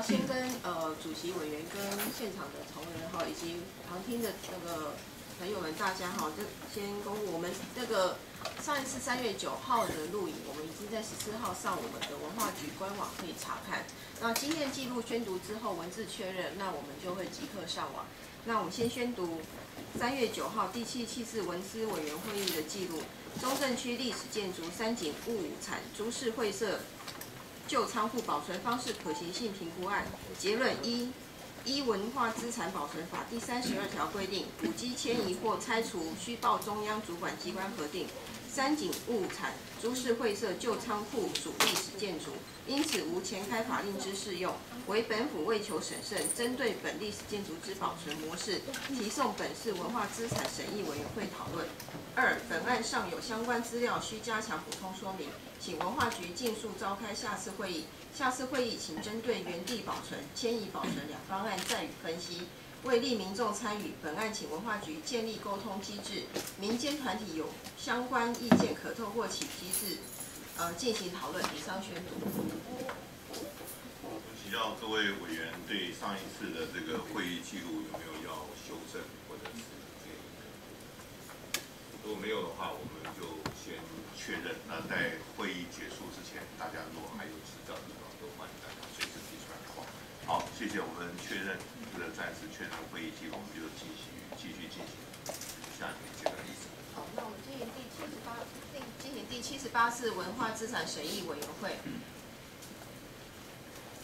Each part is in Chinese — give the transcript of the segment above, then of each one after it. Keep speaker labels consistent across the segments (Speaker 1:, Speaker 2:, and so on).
Speaker 1: 先跟呃主席委员跟现场的同仁哈，以及旁听的那个朋友们，大家哈，就先公布我们那个上一次三月九号的录影，我们已经在十四号上我们的文化局官网可以查看。那今天记录宣读之后，文字确认，那我们就会即刻上网。那我们先宣读三月九号第七七次文资委员会议的记录：中正区历史建筑三井物产株式会社旧仓库保存方式可行性评估案。结论一：依文化资产保存法第三十二条规定，古迹迁移或拆除需报中央主管机关核定。三井物产株式会社旧仓库属历史建筑，因此无前开法令之适用。为本府为求审慎，针对本历史建筑之保存模式，提送本市文化资产审议委员会讨论。二、本案尚有相关资料需加强补充说明，请文化局尽速召开下次会议。下次会议请针对原地保存、迁移保存两方案再予分析。为利民众参与本案，请文化局建立沟通机制，民间团体有相关意见可透过其机制，呃进行讨论。以上宣读。
Speaker 2: 我请教各位委员对上一次的这个会议记录有没有要修正或者是建议？如果没有的话，我们确认。那在会议结束之前，大家如果还有指教的地方，都欢迎大家随时提出来的话。好，谢谢。我们确认这个暂时确认会议记录，我们就继续继续进行下面这个例子。
Speaker 1: 好，那我们进行第七十八进进行第七十八次文化资产审议委员会。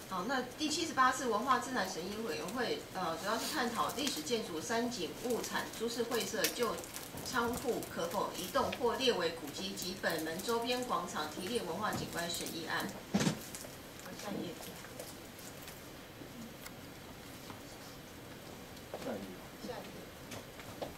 Speaker 1: 好，那第七十八次文化资产审议委员会，呃，主要是探讨历史建筑三井物产株式会社旧仓库可否移动或列为古迹及本门周边广场提列文化景观审议案。下一页。下一页。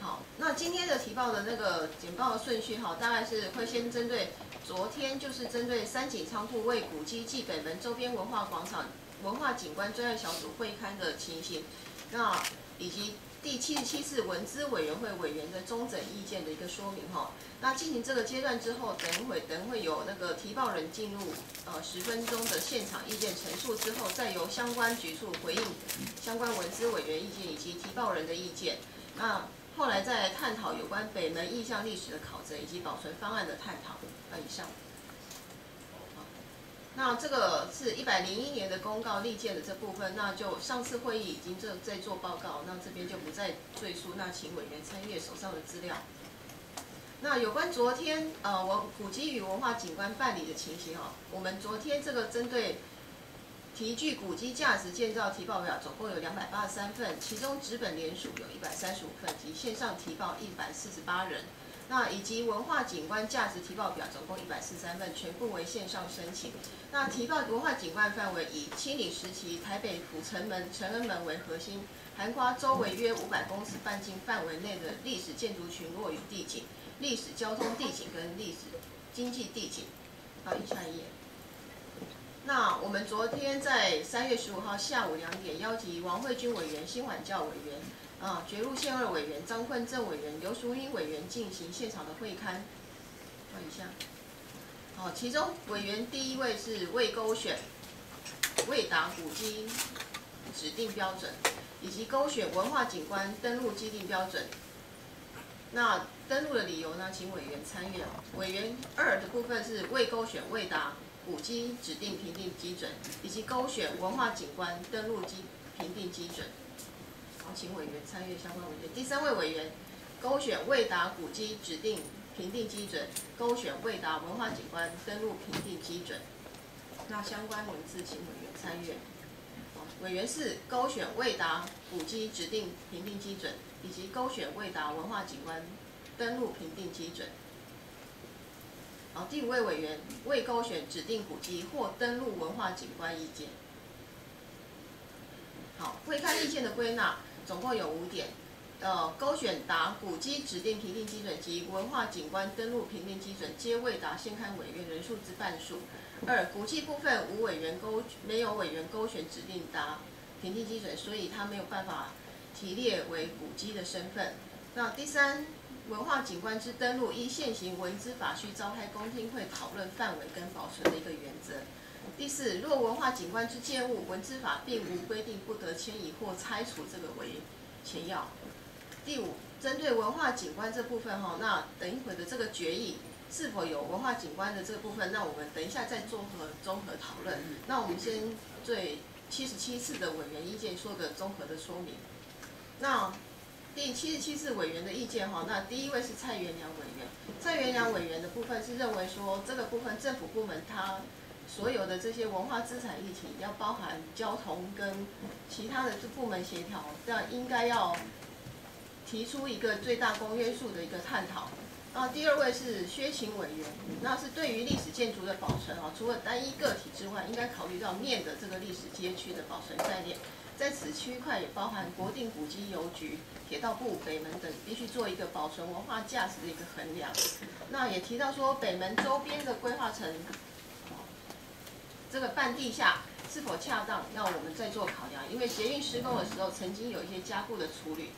Speaker 1: 好，那今天的提报的那个简报的顺序哈，大概是会先针对。昨天就是针对三井仓库为古迹暨北门周边文化广场文化景观专案小组会刊的情形，那以及第七十七次文资委员会委员的中整意见的一个说明哈。那进行这个阶段之后，等会等会有那个提报人进入呃十分钟的现场意见陈述之后，再由相关局处回应相关文资委员意见以及提报人的意见。那后来再探讨有关北门意象历史的考证以及保存方案的探讨。那以上。那这个是一百零一年的公告立件的这部分，那就上次会议已经在在做报告，那这边就不再赘述。那请委员参阅手上的资料。那有关昨天呃文古迹与文化景观办理的情形哦，我们昨天这个针对提具古迹价值建造提报表总共有两百八十三份，其中纸本联署有一百三十五份及线上提报一百四十八人。那以及文化景观价值提报表总共一百四十三份，全部为线上申请。那提报文化景观范围以清理时期台北府城门、城恩门为核心，涵括周围约五百公尺半径范围内的历史建筑群落与地景、历史交通地景跟历史经济地景。好，下一页。那我们昨天在三月十五号下午两点，邀集王慧君委员、新晚教委员。啊，绝路县二委员张坤正委员、刘淑英委员进行现场的会刊，看一下。好，其中委员第一位是未勾选未达古迹指定标准，以及勾选文化景观登录基定标准。那登录的理由呢？请委员参阅。委员二的部分是未勾选未达古迹指定评定基准，以及勾选文化景观登录基评定基准。请委员参阅相关文件。第三位委员勾选未达古迹指定评定基准，勾选未达文化景观登录评定基准。那相关文字请委员参阅。委员四勾选未达古迹指定评定基准，以及勾选未达文化景观登录评定基准。好，第五位委员未勾选指定古迹或登录文化景观意见。好，会看意见的归纳。总共有五点，呃，勾选达古迹指定评定基准及文化景观登录评定基准，皆未达现刊委员人数之半数。二，古迹部分无委员勾，没有委员勾选指定达评定基准，所以他没有办法提列为古迹的身份。那第三，文化景观之登录依现行文资法，需召开公听会讨论范围跟保存的一个原则。第四，若文化景观之建物，文资法并无规定不得迁移或拆除，这个为前要。第五，针对文化景观这部分哈，那等一会的这个决议是否有文化景观的这个部分，那我们等一下再综合综合讨论。那我们先对七十七次的委员意见做个综合的说明。那第七十七次委员的意见哈，那第一位是蔡元良委员。蔡元良委员的部分是认为说，这个部分政府部门它所有的这些文化资产议题，要包含交通跟其他的部门协调，这样应该要提出一个最大公约数的一个探讨。那第二位是薛勤委员，那是对于历史建筑的保存啊，除了单一个体之外，应该考虑到面的这个历史街区的保存概念。在此区块也包含国定古迹邮局、铁道部、北门等，必须做一个保存文化价值的一个衡量。那也提到说，北门周边的规划层这个半地下是否恰当，要我们再做考量。因为捷运施工的时候，曾经有一些加固的处理，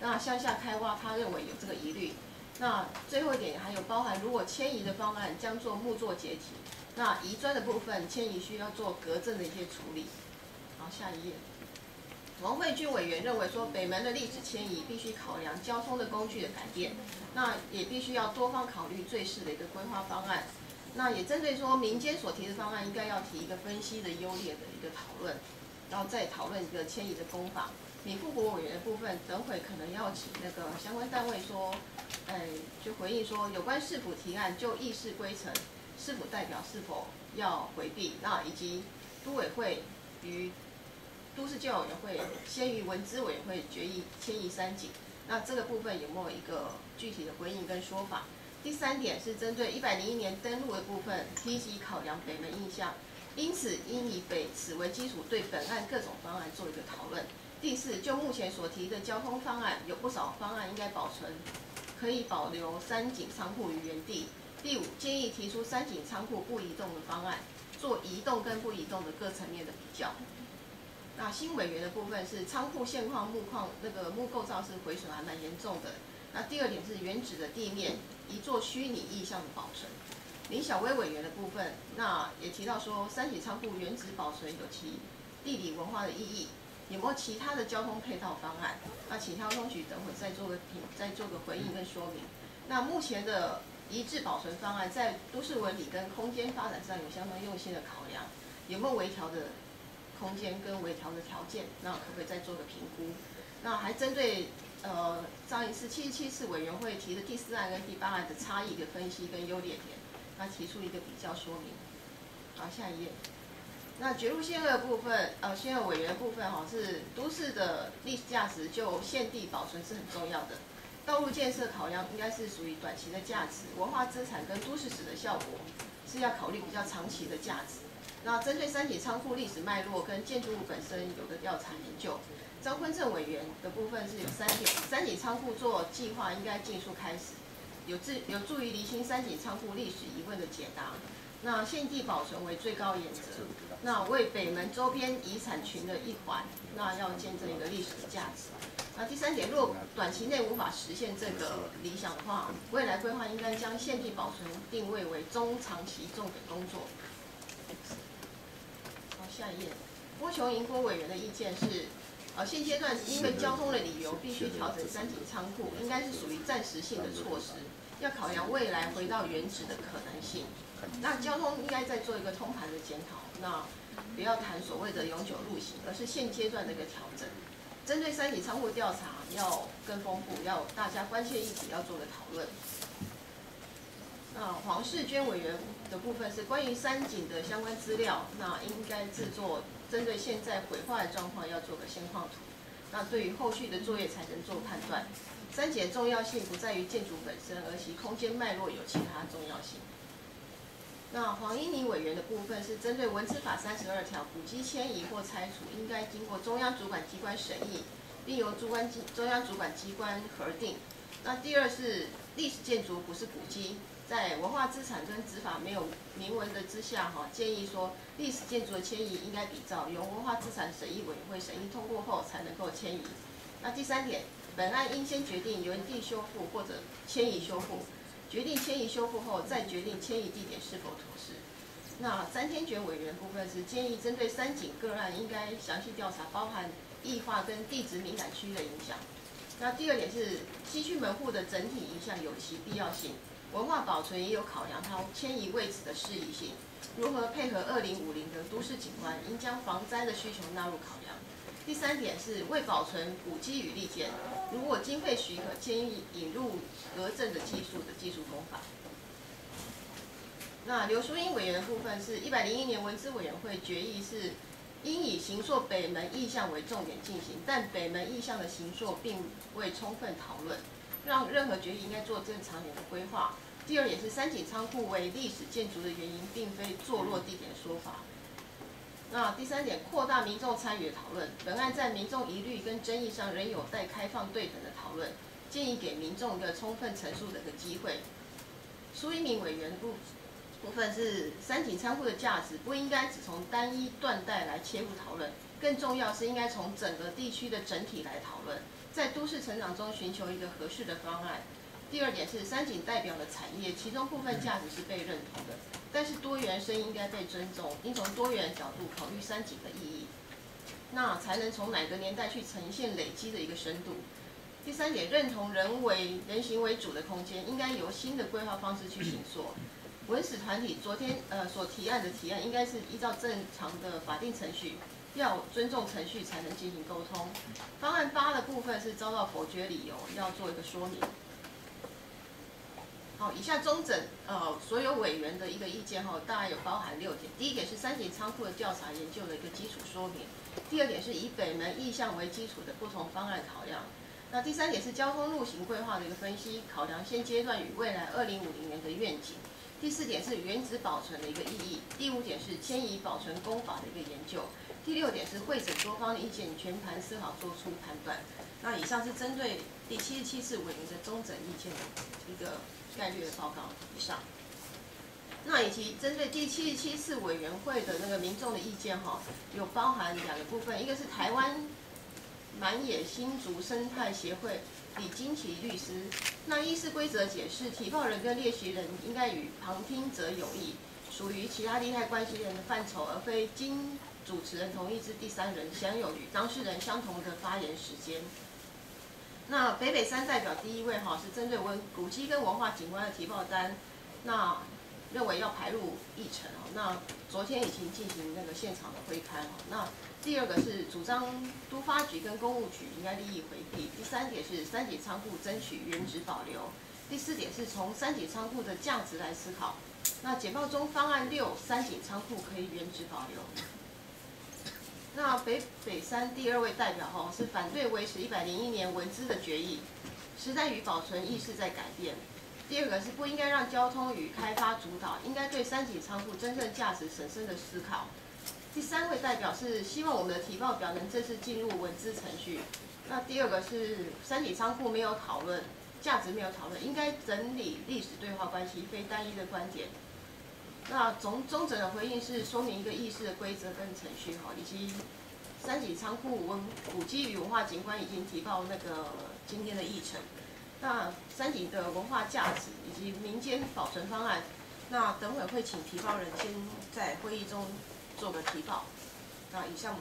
Speaker 1: 那向下开挖，他认为有这个疑虑。那最后一点还有包含，如果迁移的方案将做木作解体，那移砖的部分迁移需要做隔震的一些处理。好，下一页。王慧君委员认为说，北门的历史迁移必须考量交通的工具的改变，那也必须要多方考虑最适的一个规划方案。那也针对说民间所提的方案，应该要提一个分析的优劣的一个讨论，然后再讨论一个迁移的工法。民富国委员的部分，等会可能要请那个相关单位说，哎，就回应说有关市府提案就议事规程，市府代表是否要回避？那以及都委会与都市教委员会先于文资委员会决议迁移三井，那这个部分有没有一个具体的回应跟说法？第三点是针对一百零一年登录的部分，提及考量北门印象，因此应以北此为基础，对本案各种方案做一个讨论。第四，就目前所提的交通方案，有不少方案应该保存，可以保留三井仓库于原地。第五，建议提出三井仓库不移动的方案，做移动跟不移动的各层面的比较。那新委员的部分是仓库现况木况那个木构造是毁损还蛮严重的。那第二点是原址的地面一座虚拟意象的保存。林小薇委员的部分，那也提到说三体仓库原址保存有其地理文化的意义，有没有其他的交通配套方案？那请交通局等会再做个评，再做个回应跟说明。那目前的一致保存方案在都市纹理跟空间发展上有相当用心的考量，有没有微调的？空间跟微调的条件，那可不可以再做个评估？那还针对呃上一次七十七次委员会提的第四案跟第八案的差异的分析跟优劣点，那提出一个比较说明。好，下一页。那绝路限恶部分，呃，限恶委员部分哈是都市的历史价值就现地保存是很重要的。道路建设考量应该是属于短期的价值，文化资产跟都市史的效果是要考虑比较长期的价值。那针对三井仓库历史脉络跟建筑物本身有个调查研究，张坤正委员的部分是有三点：三井仓库做计划应该尽速开始，有助有助于厘清三井仓库历史疑问的解答。那现地保存为最高原则。那为北门周边遗产群的一环，那要见证一个历史的价值。那第三点，若短期内无法实现这个理想的话，未来规划应该将现地保存定位为中长期重点工作。好下一页，郭琼莹郭委员的意见是，呃，现阶段因为交通的理由，必须调整三井仓库，应该是属于暂时性的措施，要考量未来回到原址的可能性。那交通应该再做一个通盘的检讨，那不要谈所谓的永久路行，而是现阶段的一个调整。针对三井仓库调查要更丰富，要大家关切议题要做个讨论。那黄世娟委员的部分是关于三井的相关资料，那应该制作针对现在毁坏的状况要做个现况图，那对于后续的作业才能做判断。三井的重要性不在于建筑本身，而其空间脉络有其他重要性。那黄英宁委员的部分是针对文字法三十二条，古迹迁移或拆除应该经过中央主管机关审议，并由主管机中央主管机关核定。那第二是历史建筑不是古迹。在文化资产跟执法没有明文的之下，哈，建议说历史建筑的迁移应该比照由文化资产审议委员会审议通过后才能够迁移。那第三点，本案应先决定原地修复或者迁移修复，决定迁移修复后再决定迁移地点是否妥适。那三天卷委员部分是建议针对三井个案应该详细调查，包含异化跟地质敏感区的影响。那第二点是西区门户的整体影响有其必要性，文化保存也有考量它迁移位置的适宜性，如何配合二零五零的都市景观，应将防灾的需求纳入考量。第三点是为保存古迹与利建，如果经费许可，建议引入隔震的技术的技术工法。那刘淑英委员的部分是一百零一年文资委员会决议是。应以行硕北门意向为重点进行，但北门意向的行硕并未充分讨论，让任何决议应该做更长远的规划。第二点是三井仓库为历史建筑的原因，并非坐落地点说法。那第三点，扩大民众参与的讨论。本案在民众疑虑跟争议上仍有待开放对等的讨论，建议给民众一个充分陈述的一个机会。苏一鸣委员部。部分是三井仓库的价值不应该只从单一断代来切入讨论，更重要是应该从整个地区的整体来讨论，在都市成长中寻求一个合适的方案。第二点是三井代表的产业，其中部分价值是被认同的，但是多元声音应该被尊重，应从多元角度考虑三井的意义，那才能从哪个年代去呈现累积的一个深度。第三点，认同人为人行为主的空间，应该由新的规划方式去行说。文史团体昨天呃所提案的提案，应该是依照正常的法定程序，要尊重程序才能进行沟通。方案八的部分是遭到否决理由，要做一个说明。好，以下中整呃所有委员的一个意见哈，大概有包含六点。第一点是三井仓库的调查研究的一个基础说明。第二点是以北门意向为基础的不同方案考量。那第三点是交通路行规划的一个分析，考量现阶段与未来二零五零年的愿景。第四点是原址保存的一个意义，第五点是迁移保存工法的一个研究，第六点是会诊多方的意见，全盘思考做出判断。那以上是针对第七十七次委员的中整意见的一个概率的报告。以上，那以及针对第七十七次委员会的那个民众的意见哈，有包含两个部分，一个是台湾满野新竹生态协会。李金奇律师，那议事规则解释，提报人跟列席人应该与旁听者有异，属于其他利害关系人的范畴，而非经主持人同意之第三人，享有与当事人相同的发言时间。那北北三代表第一位哈是针对文古迹跟文化景观的提报单，那认为要排入议程哦。那昨天已经进行那个现场的会开哦。那第二个是主张都发局跟公务局应该利益回避。第三点是三井仓库争取原址保留。第四点是从三井仓库的价值来思考。那简报中方案六，三井仓库可以原址保留。那北北三第二位代表哈是反对维持一百零一年文资的决议。时代与保存意识在改变。第二个是不应该让交通与开发主导，应该对三井仓库真正价值审慎的思考。第三位代表是希望我们的提报表能正式进入文字程序。那第二个是三体仓库没有讨论价值，没有讨论，应该整理历史对话关系，非单一的观点。那总总整的回应是说明一个议事的规则跟程序哈，以及三井仓库文古迹与文化景观已经提报那个今天的议程。那三井的文化价值以及民间保存方案，那等会会请提报人先在会议中。做个提报，那以上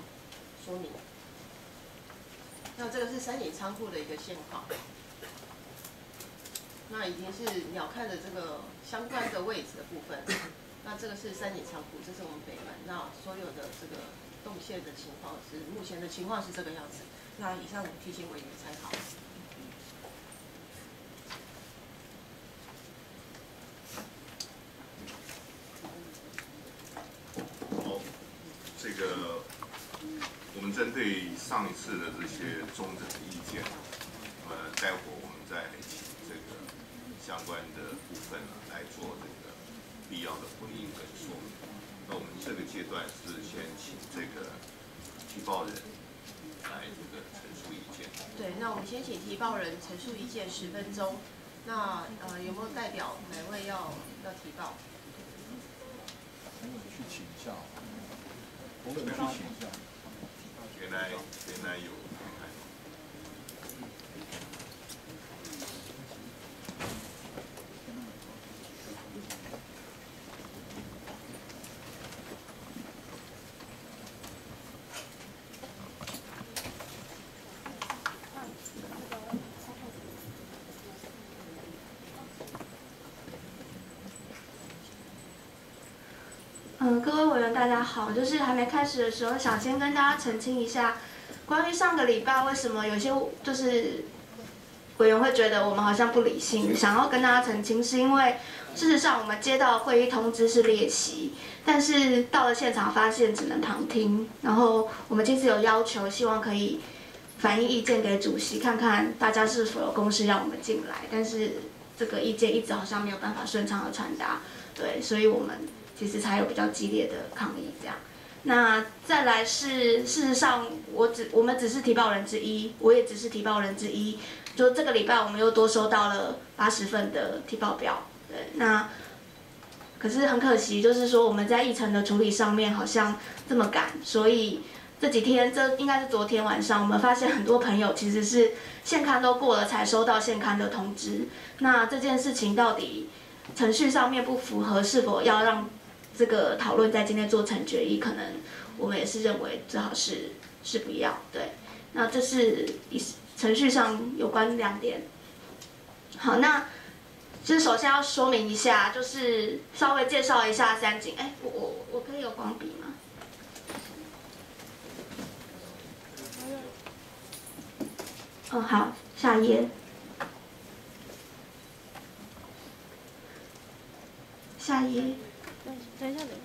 Speaker 1: 说明。那这个是三井仓库的一个现况。那已经是鸟瞰的这个相关的位置的部分。那这个是三井仓库，这是我们北门。那所有的这个动线的情况是目前的情况是这个样子。那以上提醒委员参考。
Speaker 2: 这个我们针对上一次的这些中整的意见，那么待会我们再请这个相关的部分呢必要的回应跟说明。那我们这个阶段是先请这个提报人来这个陈述意见。
Speaker 1: 对，那我们先请提报人陈述意见十分钟。那呃有没有代表哪位要要提报？
Speaker 3: 我们去请教，我们去请教。
Speaker 2: 原来原来有。
Speaker 4: 大家好。就是还没开始的时候，想先跟大家澄清一下，关于上个礼拜为什么有些就是委员会觉得我们好像不理性，想要跟大家澄清，是因为事实上我们接到会议通知是列席，但是到了现场发现只能旁听，然后我们其实有要求，希望可以反映意见给主席，看看大家是否有共识让我们进来，但是这个意见一直好像没有办法顺畅的传达，对，所以我们。其实才有比较激烈的抗议这样，那再来是事实上，我只我们只是提报人之一，我也只是提报人之一。就这个礼拜，我们又多收到了八十份的提报表，对，那可是很可惜，就是说我们在议程的处理上面好像这么赶，所以这几天，这应该是昨天晚上，我们发现很多朋友其实是现刊都过了才收到现刊的通知。那这件事情到底程序上面不符合，是否要让？这个讨论在今天做成决议，可能我们也是认为最好是是不要对。那这是程序上有关两点。好，那其实首先要说明一下，就是稍微介绍一下三井。哎，我我我可以有光笔吗？哦，好，下一页。下一页。等一下，等一下。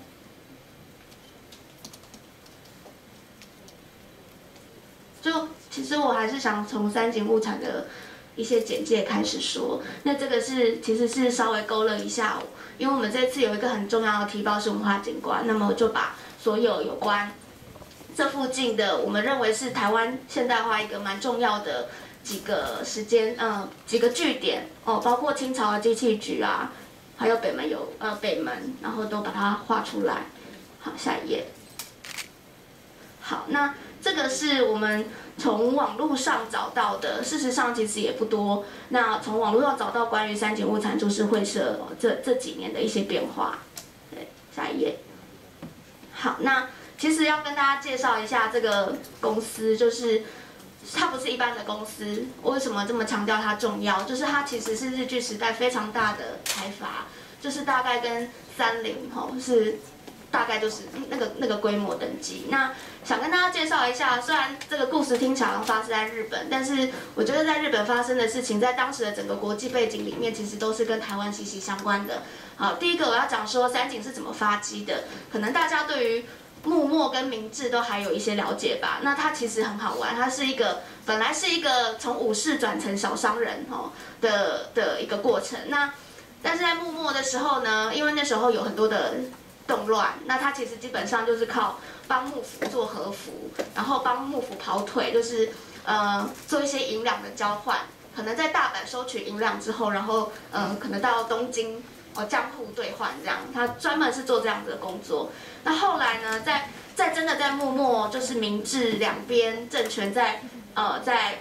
Speaker 4: 就其实我还是想从三井物产的一些简介开始说。那这个是其实是稍微勾勒一下，因为我们这次有一个很重要的提报是文化景观，那么就把所有有关这附近的我们认为是台湾现代化一个蛮重要的几个时间，嗯，几个据点哦，包括清朝的机器局啊。还有北门有呃北门，然后都把它画出来。好，下一页。好，那这个是我们从网络上找到的，事实上其实也不多。那从网络上找到关于三井物产株式会社这这几年的一些变化。对，下一页。好，那其实要跟大家介绍一下这个公司，就是。它不是一般的公司，为什么这么强调它重要？就是它其实是日据时代非常大的财阀，就是大概跟三菱吼是大概就是那个那个规模等级。那想跟大家介绍一下，虽然这个故事听起来发生在日本，但是我觉得在日本发生的事情，在当时的整个国际背景里面，其实都是跟台湾息息相关的。好，第一个我要讲说三井是怎么发迹的，可能大家对于。木墨跟明治都还有一些了解吧？那他其实很好玩，他是一个本来是一个从武士转成小商人哦的的一个过程。那但是在木墨的时候呢，因为那时候有很多的动乱，那他其实基本上就是靠帮幕府做和服，然后帮幕府跑腿，就是呃做一些银两的交换，可能在大阪收取银两之后，然后呃可能到东京。哦，江户兑换这样，他专门是做这样子的工作。那后来呢，在在真的在默默，就是明治两边政权在呃在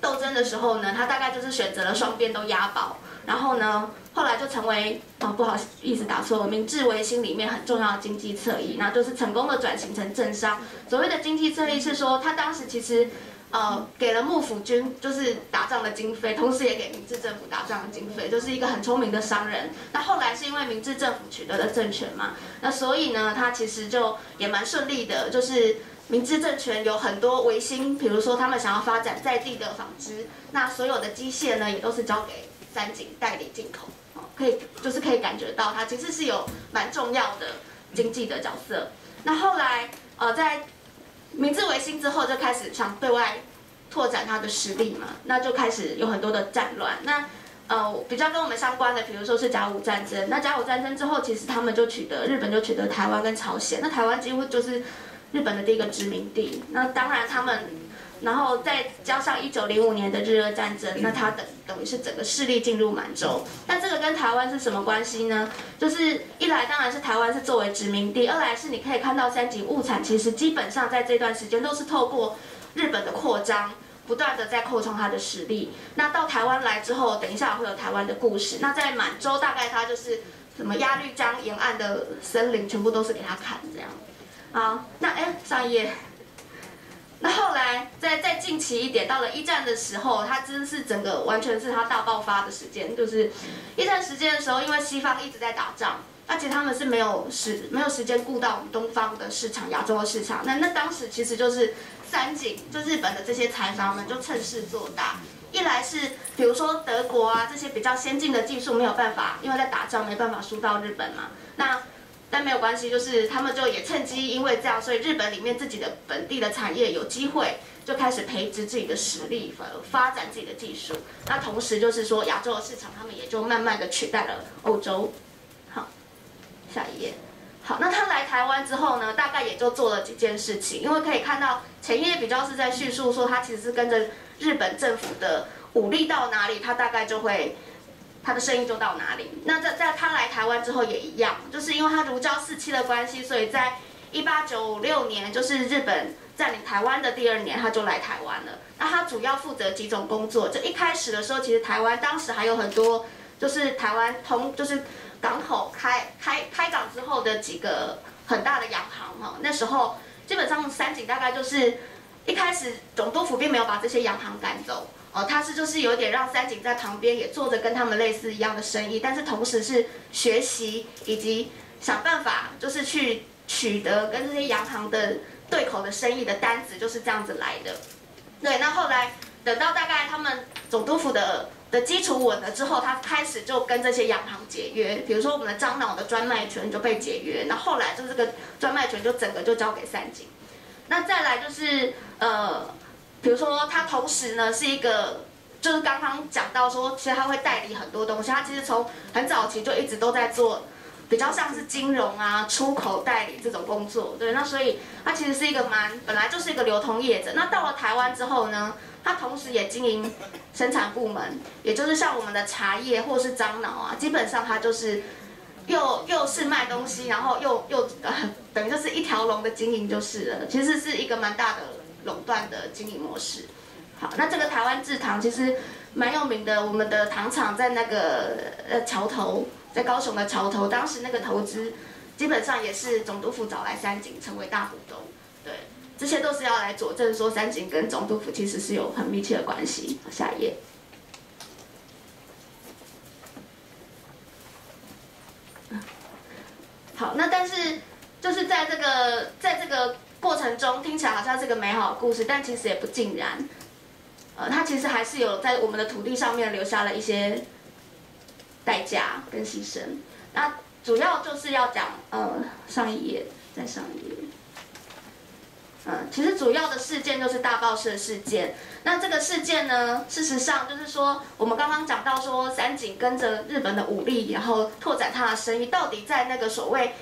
Speaker 4: 斗争的时候呢，他大概就是选择了双边都押宝。然后呢，后来就成为哦不好意思打错，明治维新里面很重要的经济侧翼，那就是成功的转型成政商。所谓的经济侧翼是说，他当时其实。呃，给了幕府军就是打仗的经费，同时也给明治政府打仗的经费，就是一个很聪明的商人。那后来是因为明治政府取得了政权嘛，那所以呢，他其实就也蛮顺利的。就是明治政权有很多维新，比如说他们想要发展在地的纺织，那所有的机械呢也都是交给三井代理进口。可以就是可以感觉到它其实是有蛮重要的经济的角色。那后来呃在。明治维新之后，就开始想对外拓展他的实力嘛，那就开始有很多的战乱。那呃，比较跟我们相关的，比如说是甲午战争。那甲午战争之后，其实他们就取得日本就取得台湾跟朝鲜。那台湾几乎就是日本的第一个殖民地。那当然他们。然后再加上一九零五年的日俄战争，那它等等于是整个势力进入满洲。那这个跟台湾是什么关系呢？就是一来当然是台湾是作为殖民地，二来是你可以看到三井物产其实基本上在这段时间都是透过日本的扩张，不断的在扩充它的实力。那到台湾来之后，等一下会有台湾的故事。那在满洲大概它就是什么鸭绿江沿岸的森林全部都是给他砍这样。好，那哎上一页。那后来，再再近期一点，到了一战的时候，它真是整个完全是它大爆发的时间。就是一战时间的时候，因为西方一直在打仗，那其实他们是没有时没有时间顾到我们东方的市场、亚洲的市场。那那当时其实就是三井，就日本的这些财阀们就趁势做大。一来是比如说德国啊这些比较先进的技术没有办法，因为在打仗没办法输到日本嘛。那但没有关系，就是他们就也趁机，因为这样，所以日本里面自己的本地的产业有机会就开始培植自己的实力，发发展自己的技术。那同时就是说亚洲的市场，他们也就慢慢的取代了欧洲。好，下一页。好，那他来台湾之后呢，大概也就做了几件事情，因为可以看到前一页比较是在叙述说他其实是跟着日本政府的武力到哪里，他大概就会。他的生意就到哪里。那在在他来台湾之后也一样，就是因为他如胶似漆的关系，所以在一八九六年，就是日本占领台湾的第二年，他就来台湾了。那他主要负责几种工作。就一开始的时候，其实台湾当时还有很多，就是台湾通就是港口开开开港之后的几个很大的洋行哈。那时候基本上三井大概就是一开始总督府并没有把这些洋行赶走。哦，他是就是有点让三井在旁边也做着跟他们类似一样的生意，但是同时是学习以及想办法，就是去取得跟这些洋行的对口的生意的单子，就是这样子来的。对，那后来等到大概他们总督府的的基础稳了之后，他开始就跟这些洋行解约，比如说我们的樟脑的专卖权就被解约，那后来就这个专卖权就整个就交给三井。那再来就是呃。比如说，他同时呢是一个，就是刚刚讲到说，其实他会代理很多东西。他其实从很早期就一直都在做，比较像是金融啊、出口代理这种工作。对，那所以他其实是一个蛮本来就是一个流通业者。那到了台湾之后呢，他同时也经营生产部门，也就是像我们的茶叶或是樟脑啊，基本上他就是又又是卖东西，然后又又呃等于就是一条龙的经营就是了。其实是一个蛮大的。垄断的经营模式。好，那这个台湾制糖其实蛮有名的。我们的糖厂在那个呃桥头，在高雄的桥头，当时那个投资基本上也是总督府找来三井成为大股东。对，这些都是要来佐证说三井跟总督府其实是有很密切的关系。下一页。好，那但是就是在这个在这个。过程中听起来好像是个美好的故事，但其实也不尽然。呃，它其实还是有在我们的土地上面留下了一些代价跟牺牲。那主要就是要讲，呃，上一页，再上一页。嗯，其实主要的事件就是大报社事件。那这个事件呢，事实上就是说，我们刚刚讲到说，三井跟着日本的武力，然后拓展他的生意，到底在那个所谓。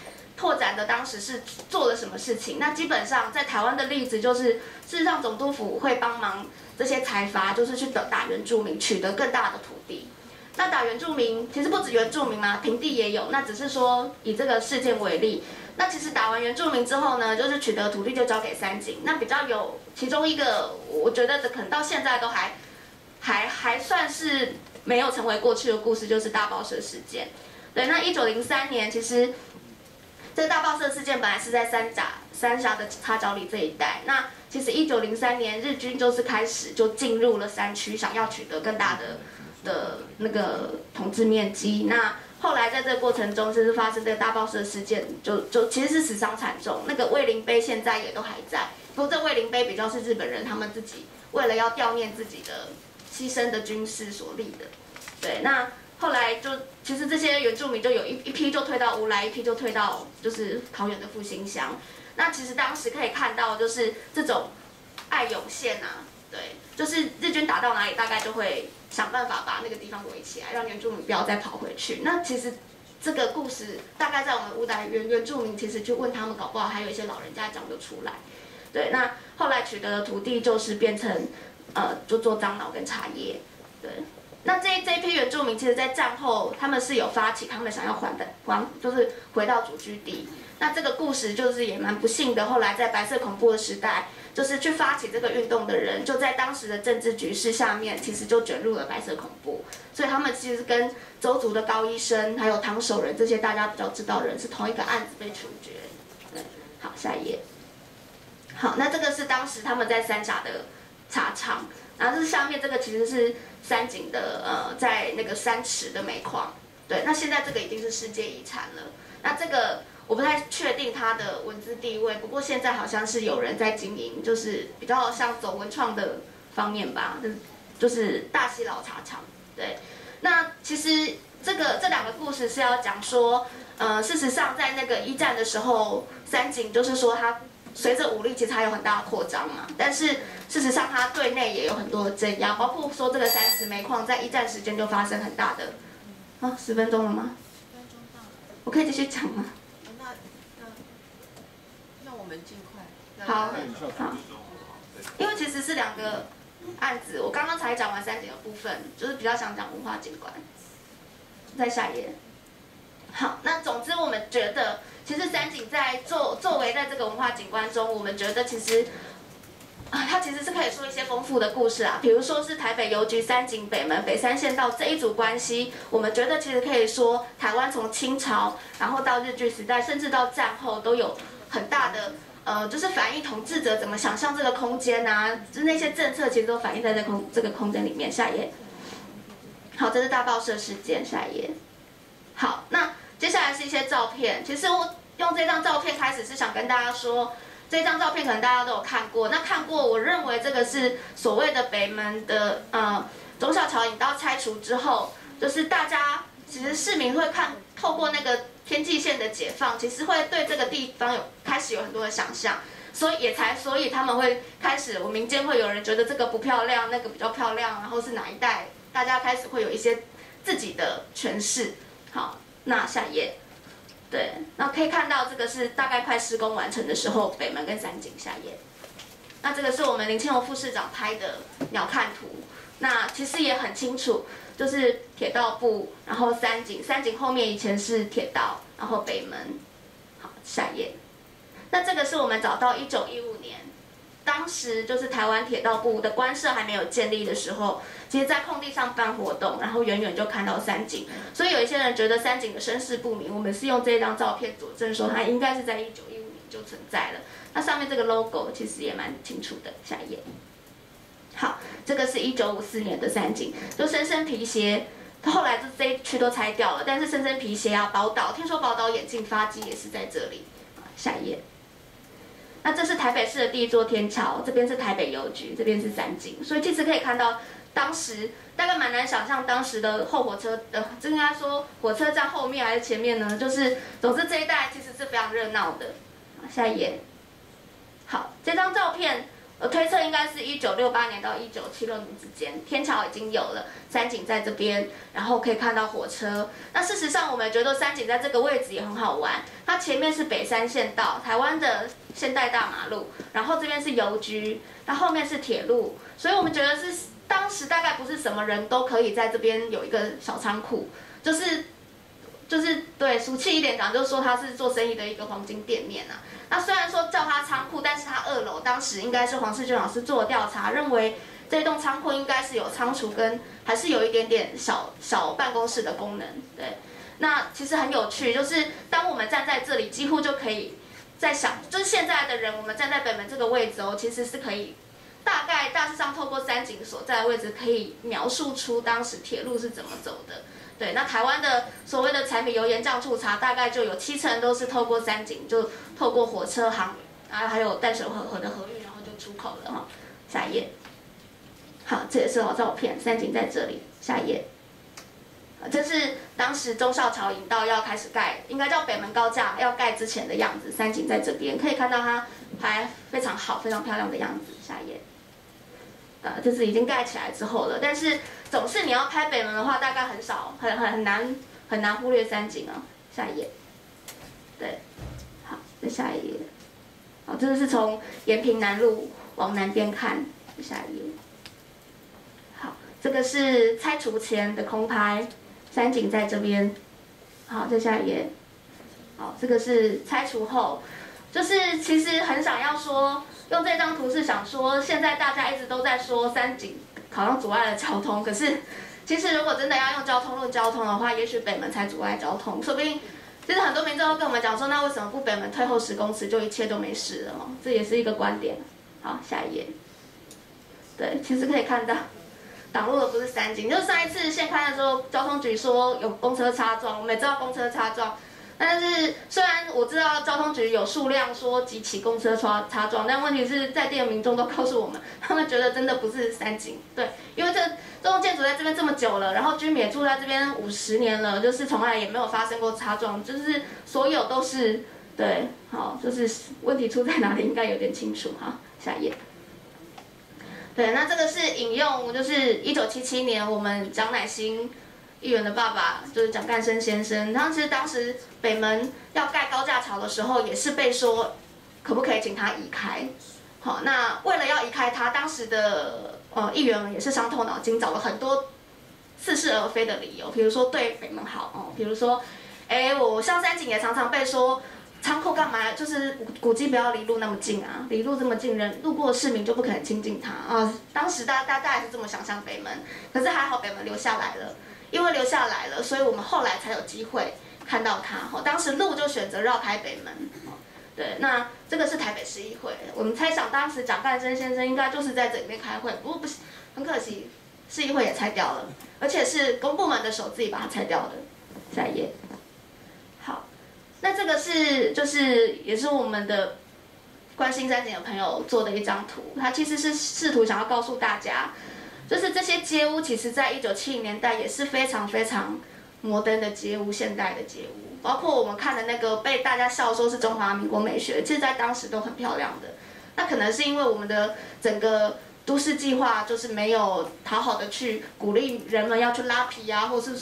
Speaker 4: 拓展的当时是做了什么事情？那基本上在台湾的例子就是，事实上总督府会帮忙这些财阀，就是去打打原住民，取得更大的土地。那打原住民其实不止原住民嘛，平地也有。那只是说以这个事件为例，那其实打完原住民之后呢，就是取得土地就交给三井。那比较有其中一个，我觉得可能到现在都还还还算是没有成为过去的故事，就是大报社事件。对，那一九零三年其实。这个大爆射事件本来是在三峡三峡的插角里这一带。那其实一九零三年日军就是开始就进入了山区，想要取得更大的的那个统治面积。那后来在这个过程中，就是发生这个大爆射事件，就就其实是死伤惨重。那个卫灵碑现在也都还在，不过这卫灵碑比较是日本人他们自己为了要悼念自己的牺牲的军事所立的。对，那。后来就其实这些原住民就有一一批就退到乌来，一批就退到就是桃园的复兴乡。那其实当时可以看到，就是这种爱涌现啊，对，就是日军打到哪里，大概就会想办法把那个地方围起来，让原住民不要再跑回去。那其实这个故事大概在我们乌来原原住民，其实去问他们，搞不好还有一些老人家讲得出来。对，那后来取得的土地就是变成呃，就做樟脑跟茶叶，对。那这这一批原住民，其实，在战后，他们是有发起，他们想要还的，还就是回到祖居地。那这个故事就是也蛮不幸的。后来在白色恐怖的时代，就是去发起这个运动的人，就在当时的政治局势下面，其实就卷入了白色恐怖。所以他们其实跟周族的高医生，还有唐守仁这些大家比较知道的人，是同一个案子被处决。好，下一页。好，那这个是当时他们在三峡的茶厂，然后这是下面这个其实是。山景的呃，在那个山池的煤矿，对，那现在这个已经是世界遗产了。那这个我不太确定它的文字地位，不过现在好像是有人在经营，就是比较像走文创的方面吧，就是就是大溪老茶厂。对，那其实这个这两个故事是要讲说，呃，事实上在那个一战的时候，三井就是说他随着武力其实还有很大的扩张嘛，但是事实上它对内也有很多的镇压，包括说这个三十煤矿在一战时间就发生很大的，啊，十分钟了吗？我可以继续讲吗？
Speaker 1: 那那那我们尽快。
Speaker 4: 好好因为其实是两个案子，我刚刚才讲完三点的部分，就是比较想讲文化景观。在下一页。好，那总之我们觉得，其实三井在作作为在这个文化景观中，我们觉得其实。啊，它其实是可以说一些丰富的故事啊，比如说是台北邮局、三井、北门、北三线到这一组关系，我们觉得其实可以说台湾从清朝，然后到日据时代，甚至到战后都有很大的呃，就是反映统治者怎么想象这个空间啊，就那些政策其实都反映在这空这个空间里面。下一页。好，这是大报社事件。下一页。好，那接下来是一些照片。其实我用这张照片开始是想跟大家说。这张照片可能大家都有看过，那看过，我认为这个是所谓的北门的呃忠孝桥引道拆除之后，就是大家其实市民会看透过那个天际线的解放，其实会对这个地方有开始有很多的想象，所以也才所以他们会开始，我民间会有人觉得这个不漂亮，那个比较漂亮，然后是哪一带，大家开始会有一些自己的诠释。好，那下一页。对，那可以看到这个是大概快施工完成的时候，北门跟三井下页。那这个是我们林清荣副市长拍的鸟瞰图，那其实也很清楚，就是铁道部，然后三井，三井后面以前是铁道，然后北门。好，下页。那这个是我们找到一九一五年，当时就是台湾铁道部的官舍还没有建立的时候。其实，在空地上办活动，然后远远就看到三井，所以有一些人觉得三井的身世不明。我们是用这张照片佐证，说它应该是在一九一五年就存在了。那上面这个 logo 其实也蛮清楚的。下一页。好，这个是一九五四年的三井，就深深皮鞋，后来就这一区都拆掉了，但是深深皮鞋啊，宝岛，听说宝岛眼镜发迹也是在这里。下一页。那这是台北市的第一座天桥，这边是台北邮局，这边是三井，所以其实可以看到。当时大概蛮难想象，当时的后火车的，这应该说火车站后面还是前面呢？就是，总之这一带其实是非常热闹的。下一页。好，这张照片，我推测应该是一九六八年到一九七六年之间，天桥已经有了，山景在这边，然后可以看到火车。那事实上，我们觉得山景在这个位置也很好玩。它前面是北山线道，台湾的现代大马路，然后这边是邮局，那后面是铁路，所以我们觉得是。当时大概不是什么人都可以在这边有一个小仓库，就是，就是对俗气一点讲，就是说他是做生意的一个黄金店面啊。那虽然说叫他仓库，但是他二楼当时应该是黄世俊老师做调查，认为这栋仓库应该是有仓储跟还是有一点点小小办公室的功能。对，那其实很有趣，就是当我们站在这里，几乎就可以在想，就是现在的人，我们站在北门这个位置哦，其实是可以。大概大致上透过三井所在的位置，可以描述出当时铁路是怎么走的。对，那台湾的所谓的柴米油盐酱醋茶，大概就有七成都是透过山景，就透过火车航，啊，还有淡水河河的河运，然后就出口了哈。下一页。好，这也是老照片，山景在这里。下一页。这是当时中孝桥引道要开始盖，应该叫北门高架要盖之前的样子。山景在这边，可以看到它还非常好、非常漂亮的样子。下一页。呃，就是已经盖起来之后了，但是总是你要拍北门的话，大概很少，很很很难很难忽略山景啊。下一页，对，好，再下一页，好，这个是从延平南路往南边看，下一页，好，这个是拆除前的空拍，山景在这边，好，再下一页，好，这个是拆除后，就是其实很想要说。用这张图是想说，现在大家一直都在说三井好像阻碍了交通，可是其实如果真的要用交通论交通的话，也许北门才阻碍交通，说不定其实很多民众都跟我们讲说，那为什么不北门退后十公尺就一切都没事了？这也是一个观点。好，下一页。对，其实可以看到挡路的不是三井，就是上一次现开的时候，交通局说有公车擦撞，我们也知道公车擦撞。但是虽然我知道交通局有数量说几起公车擦擦撞，但问题是在地的民众都告诉我们，他们觉得真的不是三井，对，因为这这栋建筑在这边这么久了，然后居民也住在这边五十年了，就是从来也没有发生过擦撞，就是所有都是对，好，就是问题出在哪里应该有点清楚哈，下一页。对，那这个是引用，就是一九七七年我们蒋乃馨议员的爸爸，就是蒋干生先生，他其实当时北门要盖高架桥的时候，也是被说可不可以请他移开。好，那为了要移开他，当时的呃议员们也是伤透脑筋，找了很多似是而非的理由，比如说对北门好哦，比如说，哎，我上山景也常常被说。仓库干嘛？就是古古迹不要离路那么近啊，离路这么近，人路过市民就不可能亲近他啊。当时大大大概是这么想象北门，可是还好北门留下来了，因为留下来了，所以我们后来才有机会看到它。哈，当时路就选择绕开北门。对，那这个是台北市议会，我们猜想当时蒋干生先生应该就是在这里面开会，不过不是，很可惜，市议会也拆掉了，而且是公部门的手自己把它拆掉的。下一页。那这个是就是也是我们的关心山景的朋友做的一张图，他其实是试图想要告诉大家，就是这些街屋其实在一九七零年代也是非常非常摩登的街屋，现代的街屋，包括我们看的那个被大家笑说是中华民国美学，其实在当时都很漂亮的。那可能是因为我们的整个都市计划就是没有好好的去鼓励人们要去拉皮啊，或是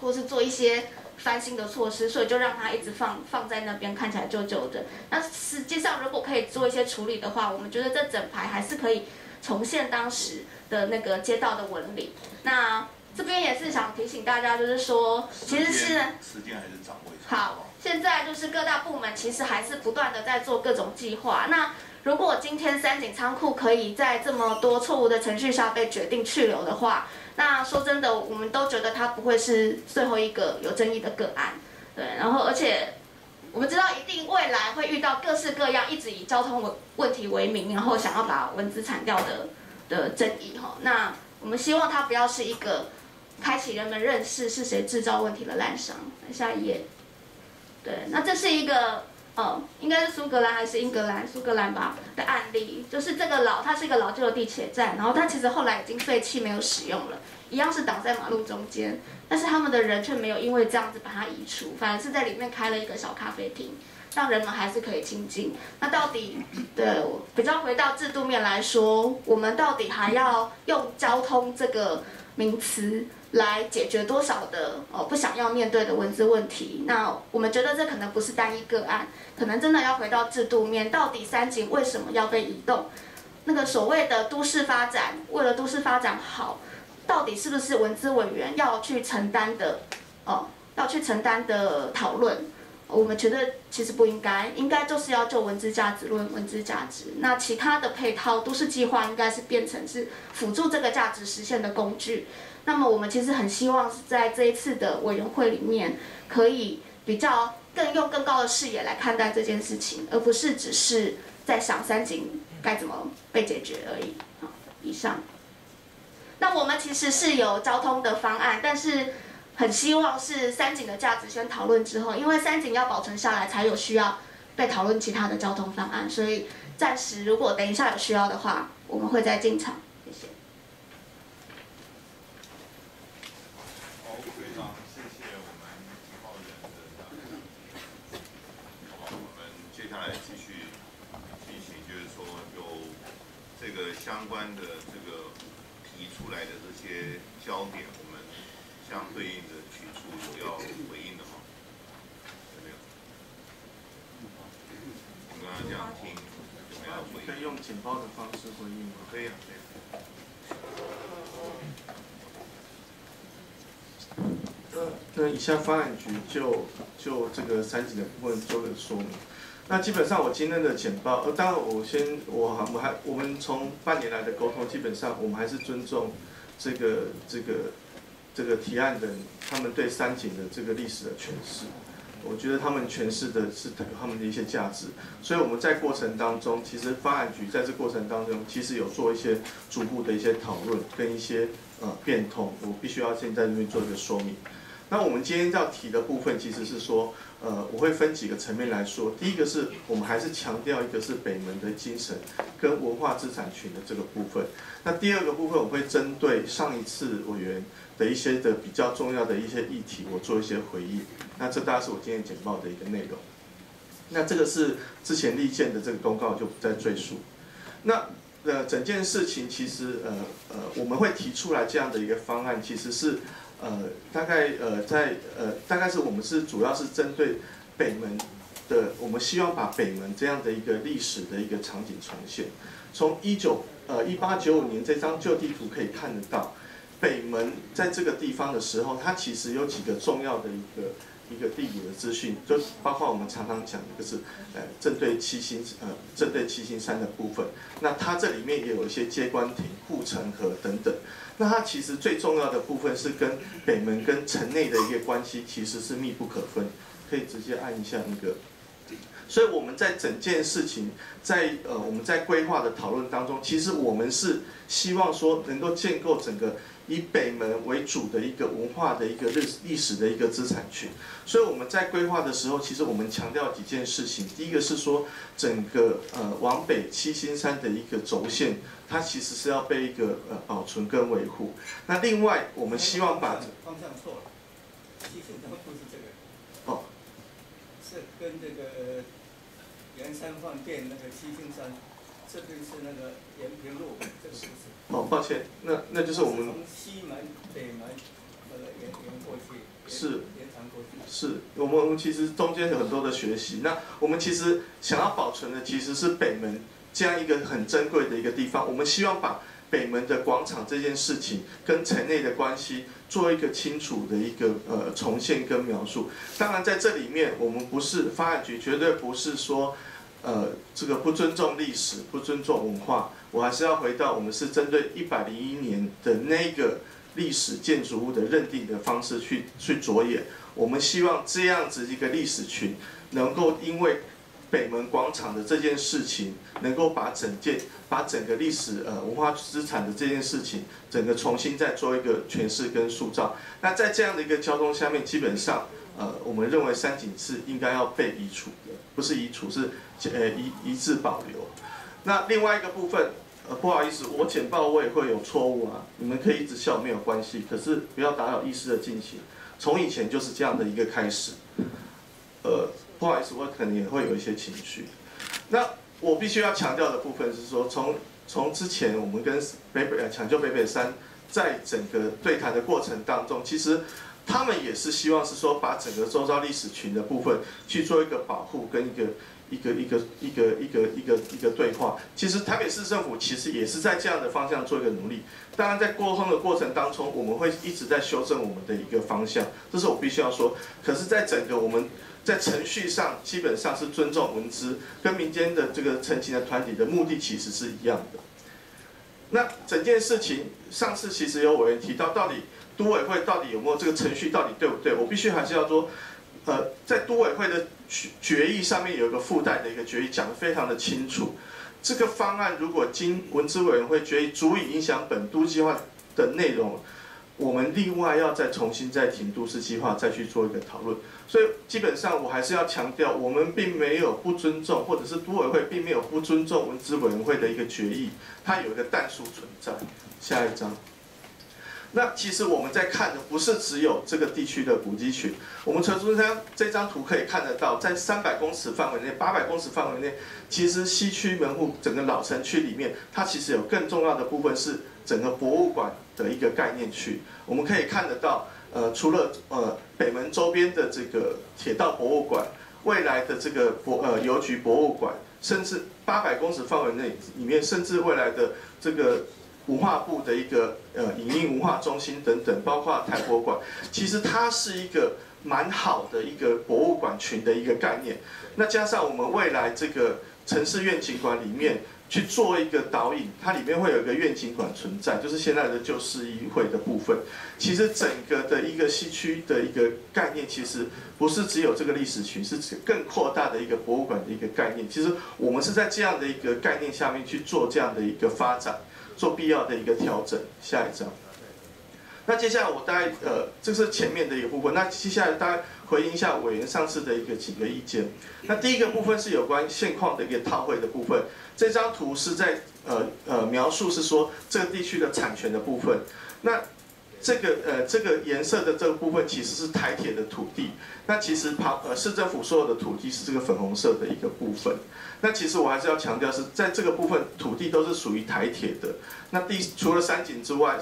Speaker 4: 或是做一些。翻新的措施，所以就让它一直放放在那边，看起来旧旧的。那实际上，如果可以做一些处理的话，我们觉得这整排还是可以重现当时的那个街道的纹理。那这边也是想提醒大家，就是说，其实是
Speaker 2: 时间还是掌握
Speaker 4: 好。现在就是各大部门其实还是不断的在做各种计划。那如果今天三井仓库可以在这么多错误的程序下被决定去留的话，那说真的，我们都觉得它不会是最后一个有争议的个案，对。然后，而且我们知道一定未来会遇到各式各样一直以交通问问题为名，然后想要把文字铲掉的的争议哈。那我们希望它不要是一个开启人们认识是谁制造问题的滥觞。下一页，对，那这是一个。哦，应该是苏格兰还是英格兰？苏格兰吧的案例，就是这个老，它是一个老旧的地铁站，然后它其实后来已经废弃，没有使用了，一样是挡在马路中间，但是他们的人却没有因为这样子把它移除，反而是在里面开了一个小咖啡厅，让人们还是可以亲近。那到底，对，比较回到制度面来说，我们到底还要用交通这个名词？来解决多少的哦不想要面对的文字问题？那我们觉得这可能不是单一个案，可能真的要回到制度面，到底三井为什么要被移动？那个所谓的都市发展，为了都市发展好，到底是不是文资委员要去承担的？哦，要去承担的讨论，我们觉得其实不应该，应该就是要就文字价值论文字价值。那其他的配套都市计划应该是变成是辅助这个价值实现的工具。那么我们其实很希望是在这一次的委员会里面，可以比较更用更高的视野来看待这件事情，而不是只是在想三井该怎么被解决而已。好，以上。那我们其实是有交通的方案，但是很希望是三井的价值先讨论之后，因为三井要保存下来，才有需要被讨论其他的交通方案，所以暂时如果等一下有需要的话，我们会再进场。
Speaker 2: 好接下来继续就是说有这个。相关的这个提出来的这些焦点，相对应的举出有要回应的吗？有没有？我刚刚这样听，有没有回应？
Speaker 5: 可以用简报的方式回应吗？
Speaker 2: 可以啊，
Speaker 5: 可以。呃，那以下方案局就就这个三级的部分做个说明。那基本上我今天的简报，呃，当然我先，我还我还我们从半年来的沟通，基本上我们还是尊重这个这个这个提案人他们对三井的这个历史的诠释，我觉得他们诠释的是他们的一些价值，所以我们在过程当中，其实方案局在这过程当中，其实有做一些逐步的一些讨论跟一些呃变通，我必须要先在这边做一个说明。那我们今天要提的部分其实是说，呃，我会分几个层面来说。第一个是我们还是强调一个是北门的精神跟文化资产群的这个部分。那第二个部分我会针对上一次委员的一些的比较重要的一些议题，我做一些回应。那这大概是我今天简报的一个内容。那这个是之前立建的这个公告就不再赘述。那呃整件事情其实呃呃我们会提出来这样的一个方案，其实是呃大概呃在呃大概是我们是主要是针对北门的，我们希望把北门这样的一个历史的一个场景重现。从一九呃一八九五年这张旧地图可以看得到，北门在这个地方的时候，它其实有几个重要的一个。一个地理的资讯，就包括我们常常讲的，就是呃，针对七星呃，针对七星山的部分。那它这里面也有一些接官亭、护城河等等。那它其实最重要的部分是跟北门跟城内的一个关系，其实是密不可分。可以直接按一下那个。所以我们在整件事情，在呃我们在规划的讨论当中，其实我们是希望说能够建构整个。以北门为主的一个文化的一个历历史的一个资产群，所以我们在规划的时候，其实我们强调几件事情。第一个是说，整个呃往北七星山的一个轴线，它其实是要被一个呃保存跟维护。那另外，我们希望把
Speaker 6: 方向错了，七星山不是这个，
Speaker 5: 哦，
Speaker 6: 是跟这个圆山饭店那个七星山，这边是那个延平路，这个不是。
Speaker 5: 哦，抱歉，那那就是我们
Speaker 6: 从西门、北门那个延延过去，
Speaker 5: 是
Speaker 6: 延长过去。
Speaker 5: 是我们我们其实中间有很多的学习。那我们其实想要保存的其实是北门这样一个很珍贵的一个地方。我们希望把北门的广场这件事情跟城内的关系做一个清楚的一个呃重现跟描述。当然在这里面，我们不是方案局绝对不是说呃这个不尊重历史、不尊重文化。我还是要回到，我们是针对一百零一年的那个历史建筑物的认定的方式去去着眼。我们希望这样子一个历史群，能够因为北门广场的这件事情，能够把整件、把整个历史呃文化资产的这件事情，整个重新再做一个诠释跟塑造。那在这样的一个交通下面，基本上呃，我们认为三井是应该要被移除，不是移除，是呃移移置保留。那另外一个部分，呃，不好意思，我简报我也会有错误啊，你们可以一直笑没有关系，可是不要打扰议事的进行。从以前就是这样的一个开始，呃，不好意思，我可能也会有一些情绪。那我必须要强调的部分是说，从从之前我们跟北北抢救北北山在整个对谈的过程当中，其实他们也是希望是说把整个周遭历史群的部分去做一个保护跟一个。一个一个一个一个一个一个对话，其实台北市政府其实也是在这样的方向做一个努力。当然，在沟通的过程当中，我们会一直在修正我们的一个方向，这是我必须要说。可是，在整个我们在程序上，基本上是尊重文资跟民间的这个成型的团体的目的其实是一样的。那整件事情，上次其实有委员提到，到底都委会到底有没有这个程序，到底对不对？我必须还是要说。呃，在都委会的决决议上面有一个附带的一个决议，讲得非常的清楚。这个方案如果经文资委员会决议足以影响本都计划的内容，我们另外要再重新再提都市计划，再去做一个讨论。所以基本上我还是要强调，我们并没有不尊重，或者是都委会并没有不尊重文资委员会的一个决议，它有一个但书存在。下一章。那其实我们在看的不是只有这个地区的古迹群，我们从中山这张图可以看得到，在三百公尺范围内、八百公尺范围内，其实西区门户整个老城区里面，它其实有更重要的部分是整个博物馆的一个概念区。我们可以看得到，呃，除了呃北门周边的这个铁道博物馆，未来的这个博呃邮局博物馆，甚至八百公尺范围内里面，甚至未来的这个。文化部的一个呃影音文化中心等等，包括台博馆，其实它是一个蛮好的一个博物馆群的一个概念。那加上我们未来这个城市愿景馆里面去做一个导引，它里面会有一个愿景馆存在，就是现在的旧市议会的部分。其实整个的一个西区的一个概念，其实不是只有这个历史群，是指更扩大的一个博物馆的一个概念。其实我们是在这样的一个概念下面去做这样的一个发展。做必要的一个调整。下一张，那接下来我大概呃，这是前面的一个部分。那接下来大概回应一下委员上次的一个几个意见。那第一个部分是有关现况的一个套会的部分。这张图是在呃呃描述是说这个地区的产权的部分。那这个呃这个颜色的这个部分其实是台铁的土地。那其实旁呃市政府所有的土地是这个粉红色的一个部分。那其实我还是要强调是在这个部分土地都是属于台铁的。那地除了山景之外。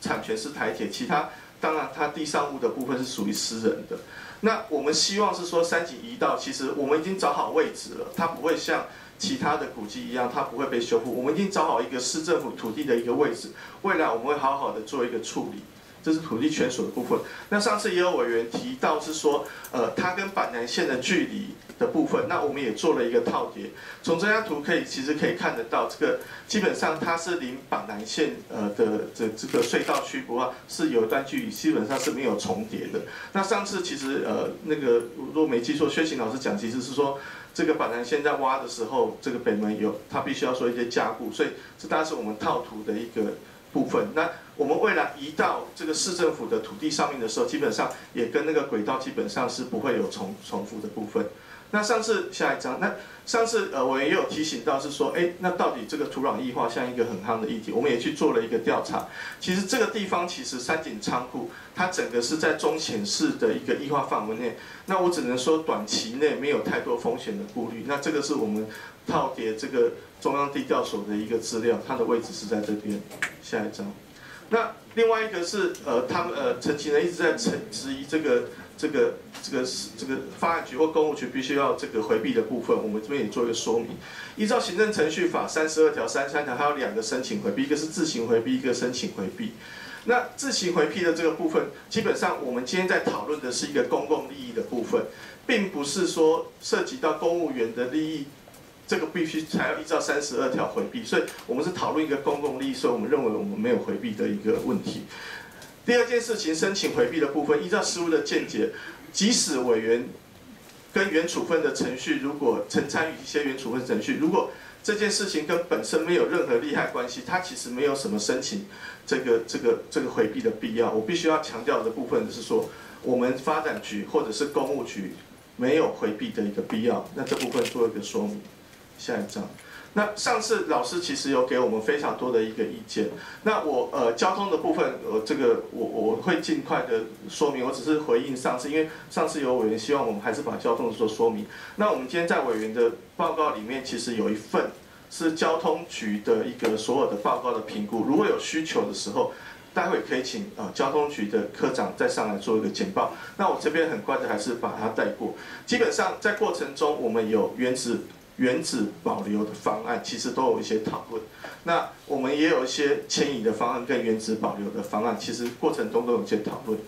Speaker 5: 产权是台铁，其他当然它地上物的部分是属于私人的。那我们希望是说山景移道，其实我们已经找好位置了，它不会像其他的古迹一样，它不会被修复。我们已经找好一个市政府土地的一个位置，未来我们会好好的做一个处理。这是土地权所的部分。那上次也有委员提到是说，呃，它跟板南线的距离的部分，那我们也做了一个套叠。从这张图可以，其实可以看得到，这个基本上它是离板南线呃的这这个隧道区，不过是有一段距离，基本上是没有重叠的。那上次其实呃那个如果没记错，薛琴老师讲其实是说，这个板南线在挖的时候，这个北门有它必须要做一些加固，所以这大概是我们套图的一个。部分，那我们未来移到这个市政府的土地上面的时候，基本上也跟那个轨道基本上是不会有重重复的部分。那上次下一章，那上次呃我也有提醒到是说，哎，那到底这个土壤异化像一个很夯的议题，我们也去做了一个调查。其实这个地方其实三井仓库，它整个是在中浅市的一个异化范围内。那我只能说短期内没有太多风险的顾虑。那这个是我们套叠这个。中央地调所的一个资料，它的位置是在这边。下一张，那另外一个是呃，他们呃，陈情人一直在质疑这个这个这个这个发案局或公务局必须要这个回避的部分，我们这边也做一个说明。依照行政程序法三十二条、三十三条，它有两个申请回避，一个是自行回避，一个申请回避。那自行回避的这个部分，基本上我们今天在讨论的是一个公共利益的部分，并不是说涉及到公务员的利益。这个必须才要依照三十二条回避，所以我们是讨论一个公共利益，所以我们认为我们没有回避的一个问题。第二件事情，申请回避的部分，依照实务的见解，即使委员跟原处分的程序，如果曾参与一些原处分程序，如果这件事情跟本身没有任何利害关系，他其实没有什么申请这个这个这个回避的必要。我必须要强调的部分是说，我们发展局或者是公务局没有回避的一个必要。那这部分做一个说明。下一张，那上次老师其实有给我们非常多的一个意见。那我呃交通的部分，呃这个我我会尽快的说明。我只是回应上次，因为上次有委员希望我们还是把交通做说明。那我们今天在委员的报告里面，其实有一份是交通局的一个所有的报告的评估。如果有需求的时候，待会可以请呃交通局的科长再上来做一个简报。那我这边很快的还是把它带过。基本上在过程中，我们有原子。原子保留的方案其实都有一些讨论，那我们也有一些迁移的方案跟原子保留的方案，其实过程中都有一些讨论。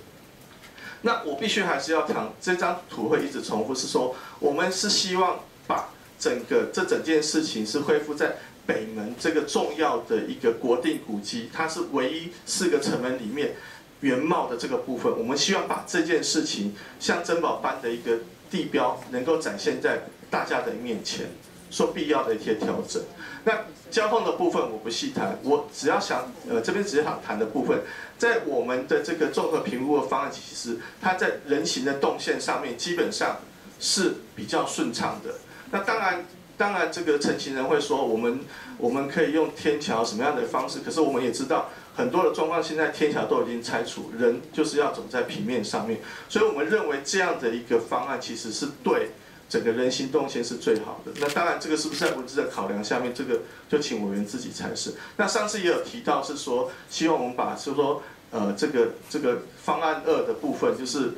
Speaker 5: 那我必须还是要谈这张图会一直重复，是说我们是希望把整个这整件事情是恢复在北门这个重要的一个国定古迹，它是唯一四个城门里面原貌的这个部分，我们希望把这件事情像珍宝般的一个地标能够展现在。大家的面前说必要的一些调整。那交通的部分我不细谈，我只要想呃这边只想谈的部分，在我们的这个综合评估的方案，其实它在人行的动线上面基本上是比较顺畅的。那当然，当然这个陈情人会说我们我们可以用天桥什么样的方式，可是我们也知道很多的状况，现在天桥都已经拆除，人就是要走在平面上面，所以我们认为这样的一个方案其实是对。整个人行动线是最好的。那当然，这个是不是在文字的考量下面？这个就请委员自己才是。那上次也有提到是说，希望我们把是说，呃，这个这个方案二的部分，就是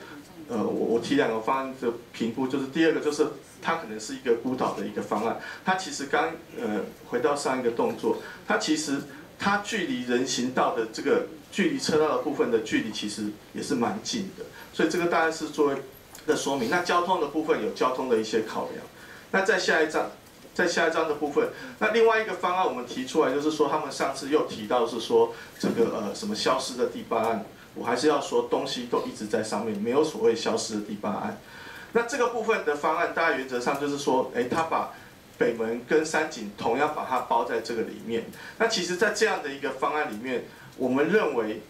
Speaker 5: 呃，我我提两个方案的评估，就是第二个就是它可能是一个孤岛的一个方案。它其实刚呃回到上一个动作，它其实它距离人行道的这个距离车道的部分的距离其实也是蛮近的。所以这个大概是作为。的说明，那交通的部分有交通的一些考量。那在下一章，在下一章的部分，那另外一个方案我们提出来，就是说他们上次又提到是说这个呃什么消失的第八案，我还是要说东西都一直在上面，没有所谓消失的第八案。那这个部分的方案，大家原则上就是说，哎，他把北门跟山景同样把它包在这个里面。那其实，在这样的一个方案里面，我们认为。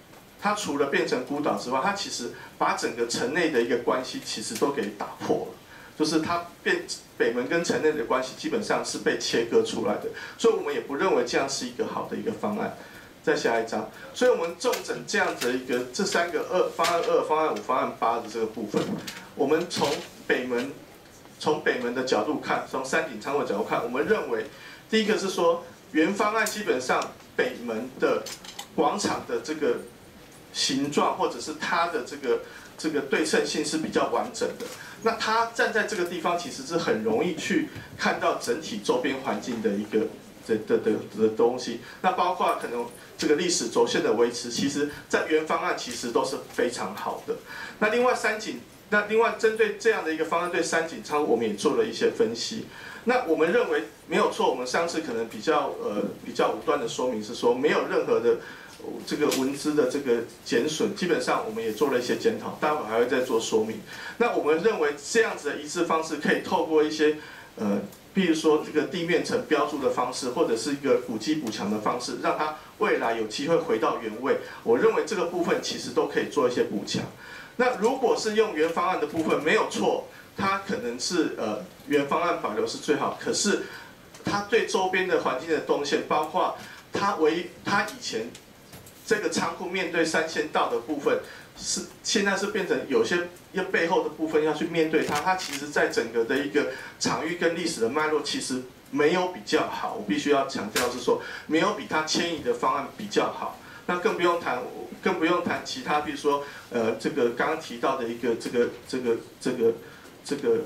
Speaker 5: 它除了变成孤岛之外，它其实把整个城内的一个关系其实都给打破了，就是它变北门跟城内的关系基本上是被切割出来的，所以我们也不认为这样是一个好的一个方案。再下一张，所以我们重整这样子一个这三个二方案二、方案五、方案八的这个部分，我们从北门从北门的角度看，从山顶仓库角度看，我们认为第一个是说原方案基本上北门的广场的这个形状或者是它的这个这个对称性是比较完整的。那它站在这个地方其实是很容易去看到整体周边环境的一个的的的的东西。那包括可能这个历史轴线的维持，其实在原方案其实都是非常好的。那另外山景，那另外针对这样的一个方案对山景仓，我们也做了一些分析。那我们认为没有错，我们上次可能比较呃比较武断的说明是说没有任何的。这个文字的这个减损，基本上我们也做了一些检讨，待会还会再做说明。那我们认为这样子的一致方式，可以透过一些呃，比如说这个地面层标注的方式，或者是一个补基补强的方式，让它未来有机会回到原位。我认为这个部分其实都可以做一些补强。那如果是用原方案的部分，没有错，它可能是呃原方案保留是最好，可是它对周边的环境的动线，包括它为它以前。这个仓库面对三线道的部分，是现在是变成有些要背后的部分要去面对它，它其实在整个的一个场域跟历史的脉络，其实没有比较好。我必须要强调是说，没有比它迁移的方案比较好。那更不用谈，更不用谈其他，比如说呃，这个刚刚提到的一个这个这个这个这个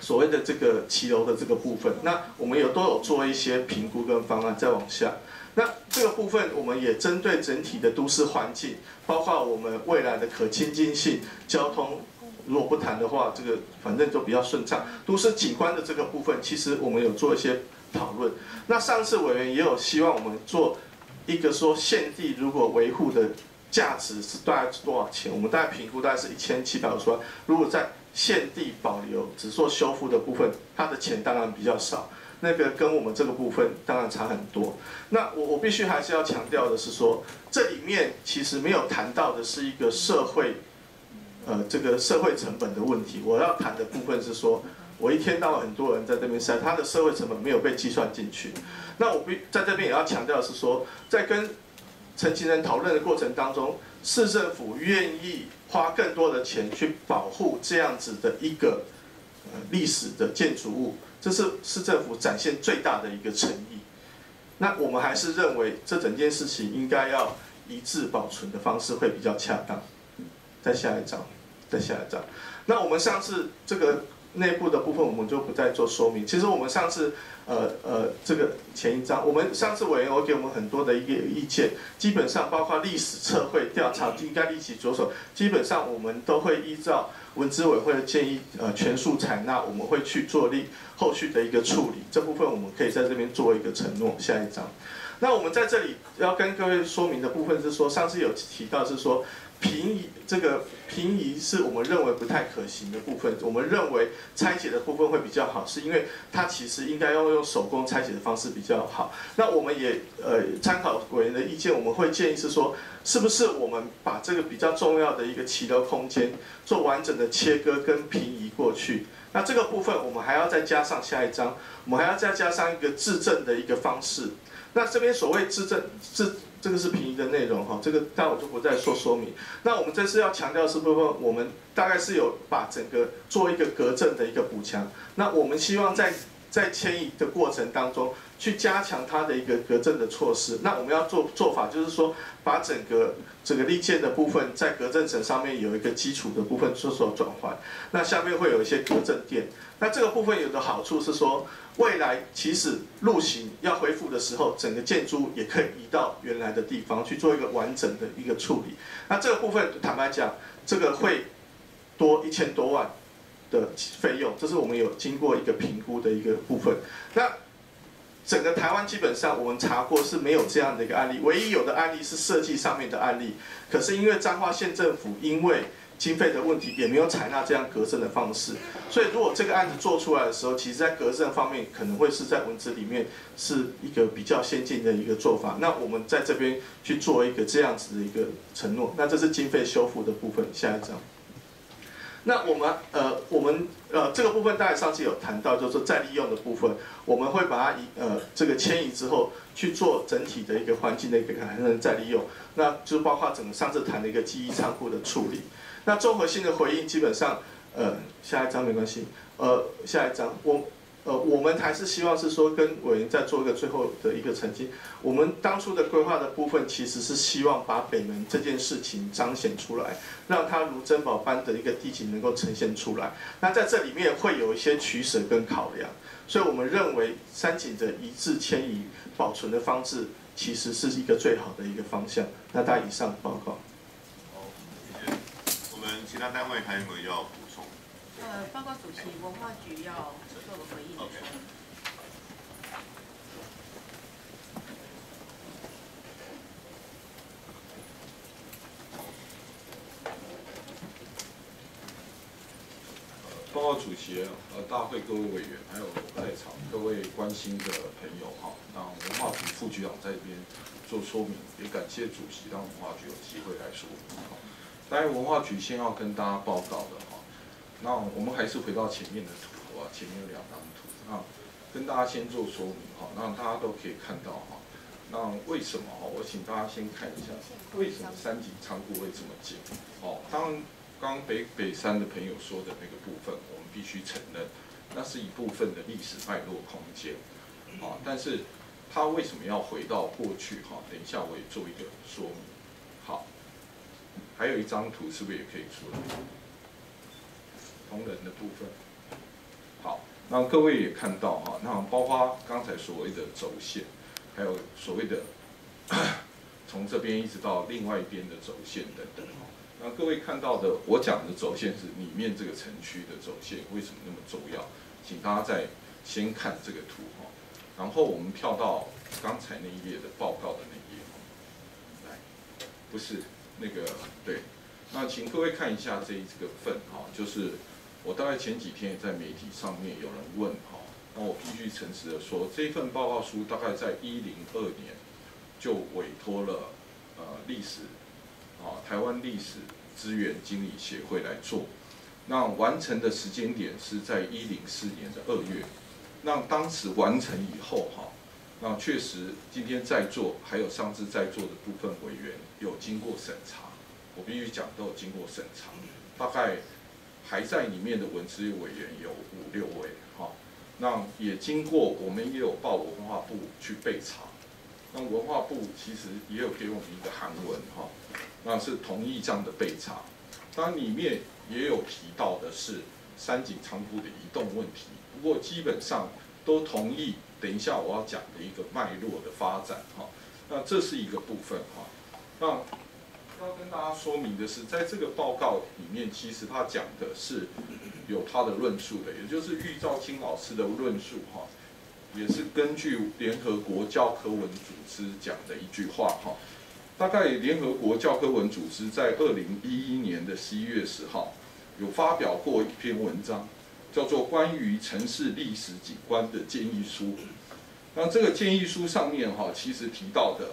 Speaker 5: 所谓的这个骑楼的这个部分，那我们有都有做一些评估跟方案，再往下。那这个部分，我们也针对整体的都市环境，包括我们未来的可亲近性、交通，如果不谈的话，这个反正都比较顺畅。都市景观的这个部分，其实我们有做一些讨论。那上次委员也有希望我们做一个说，现地如果维护的价值是大概多少钱？我们大概评估大概是一千七百五十万。如果在现地保留只做修复的部分，它的钱当然比较少。那个跟我们这个部分当然差很多。那我我必须还是要强调的是说，这里面其实没有谈到的是一个社会，呃，这个社会成本的问题。我要谈的部分是说，我一天到晚很多人在这边晒，他的社会成本没有被计算进去。那我必在这边也要强调的是说，在跟陈情人讨论的过程当中，市政府愿意花更多的钱去保护这样子的一个呃历史的建筑物。这是市政府展现最大的一个诚意。那我们还是认为这整件事情应该要一致保存的方式会比较恰当。再下一张，再下一张。那我们上次这个内部的部分我们就不再做说明。其实我们上次呃呃这个前一张，我们上次委员我给我们很多的一个意见，基本上包括历史测绘调查应该立即着手，基本上我们都会依照。文资委会的建议，呃，全数采纳，我们会去做力后续的一个处理。这部分我们可以在这边做一个承诺。下一章，那我们在这里要跟各位说明的部分是说，上次有提到是说。平移这个平移是我们认为不太可行的部分，我们认为拆解的部分会比较好，是因为它其实应该要用手工拆解的方式比较好。那我们也呃参考委员的意见，我们会建议是说，是不是我们把这个比较重要的一个骑楼空间做完整的切割跟平移过去？那这个部分我们还要再加上下一章，我们还要再加上一个质证的一个方式。那这边所谓质证质。这个是平移的内容哈，这个待我就不再做说明。那我们这次要强调是部分，我们大概是有把整个做一个隔震的一个补强。那我们希望在在迁移的过程当中，去加强它的一个隔震的措施。那我们要做做法就是说，把整个整个立件的部分在隔震层上面有一个基础的部分做做转换。那下面会有一些隔震垫。那这个部分有的好处是说。未来其实路行要恢复的时候，整个建筑也可以移到原来的地方去做一个完整的一个处理。那这个部分坦白讲，这个会多一千多万的费用，这是我们有经过一个评估的一个部分。那整个台湾基本上我们查过是没有这样的一个案例，唯一有的案例是设计上面的案例。可是因为彰化县政府因为经费的问题，也没有采纳这样隔证的方式。所以如果这个案子做出来的时候，其实在隔证方面可能会是在文字里面是一个比较先进的一个做法。那我们在这边去做一个这样子的一个承诺，那这是经费修复的部分。下一章。那我们呃，我们呃这个部分大概上次有谈到，就是再利用的部分，我们会把它移呃这个迁移之后去做整体的一个环境的一个改善再利用，那就包括整个上次谈的一个记忆仓库的处理。那综合性的回应基本上呃下一章没关系，呃下一章我。呃，我们还是希望是说跟委员再做一个最后的一个澄清。我们当初的规划的部分，其实是希望把北门这件事情彰显出来，让它如珍宝般的一个地景能够呈现出来。那在这里面会有一些取舍跟考量，所以我们认为山景的一致迁移保存的方式，其实是一个最好的一个方向。那大家以上报告。
Speaker 2: 好，谢谢。我们其他单位还有没有要补充？
Speaker 1: 呃，报告主席，文化局要。做个回应。
Speaker 3: 报告主席、呃，大会各位委员，还有在场各位关心的朋友哈，让文化局副局长在这边做说明，也感谢主席让文化局有机会来说。当然，文化局先要跟大家报告的哈，那我们还是回到前面的图啊，前面有两张图。啊，跟大家先做说明哈，让大家都可以看到哈。那为什么哈？我请大家先看一下，为什么三井仓库会这么紧？哦，当刚北北山的朋友说的那个部分，我们必须承认，那是一部分的历史脉络空间。啊，但是它为什么要回到过去？哈，等一下我也做一个说明。好，还有一张图是不是也可以出来？同人的部分。那各位也看到哈，那包括刚才所谓的轴线，还有所谓的 从这边一直到另外一边的轴线等等哈。那各位看到的，我讲的轴线是里面这个城区的轴线，为什么那么重要？请大家再先看这个图哈，然后我们跳到刚才那一页的报告的那一页。来，不是那个对，那请各位看一下这一个份哈，就是。我大概前几天也在媒体上面有人问哈，那我必须诚实的说，这份报告书大概在一零二年就委托了呃历史啊台湾历史资源经理协会来做，那完成的时间点是在一零四年的二月，那当时完成以后哈，那确实今天在座还有上次在座的部分委员有经过审查，我必须讲都有经过审查，大概。还在里面的文资委员有五六位，哈，那也经过我们也有报文化部去备查，那文化部其实也有给我们一个函文，哈，那是同意这样的备查，当然里面也有提到的是三井仓库的移动问题，不过基本上都同意，等一下我要讲的一个脉络的发展，哈，那这是一个部分，哈，那。要跟大家说明的是，在这个报告里面，其实他讲的是有他的论述的，也就是玉兆清老师的论述哈，也是根据联合国教科文组织讲的一句话哈。大概联合国教科文组织在二零一一年的十一月十号有发表过一篇文章，叫做《关于城市历史景观的建议书》。那这个建议书上面哈，其实提到的。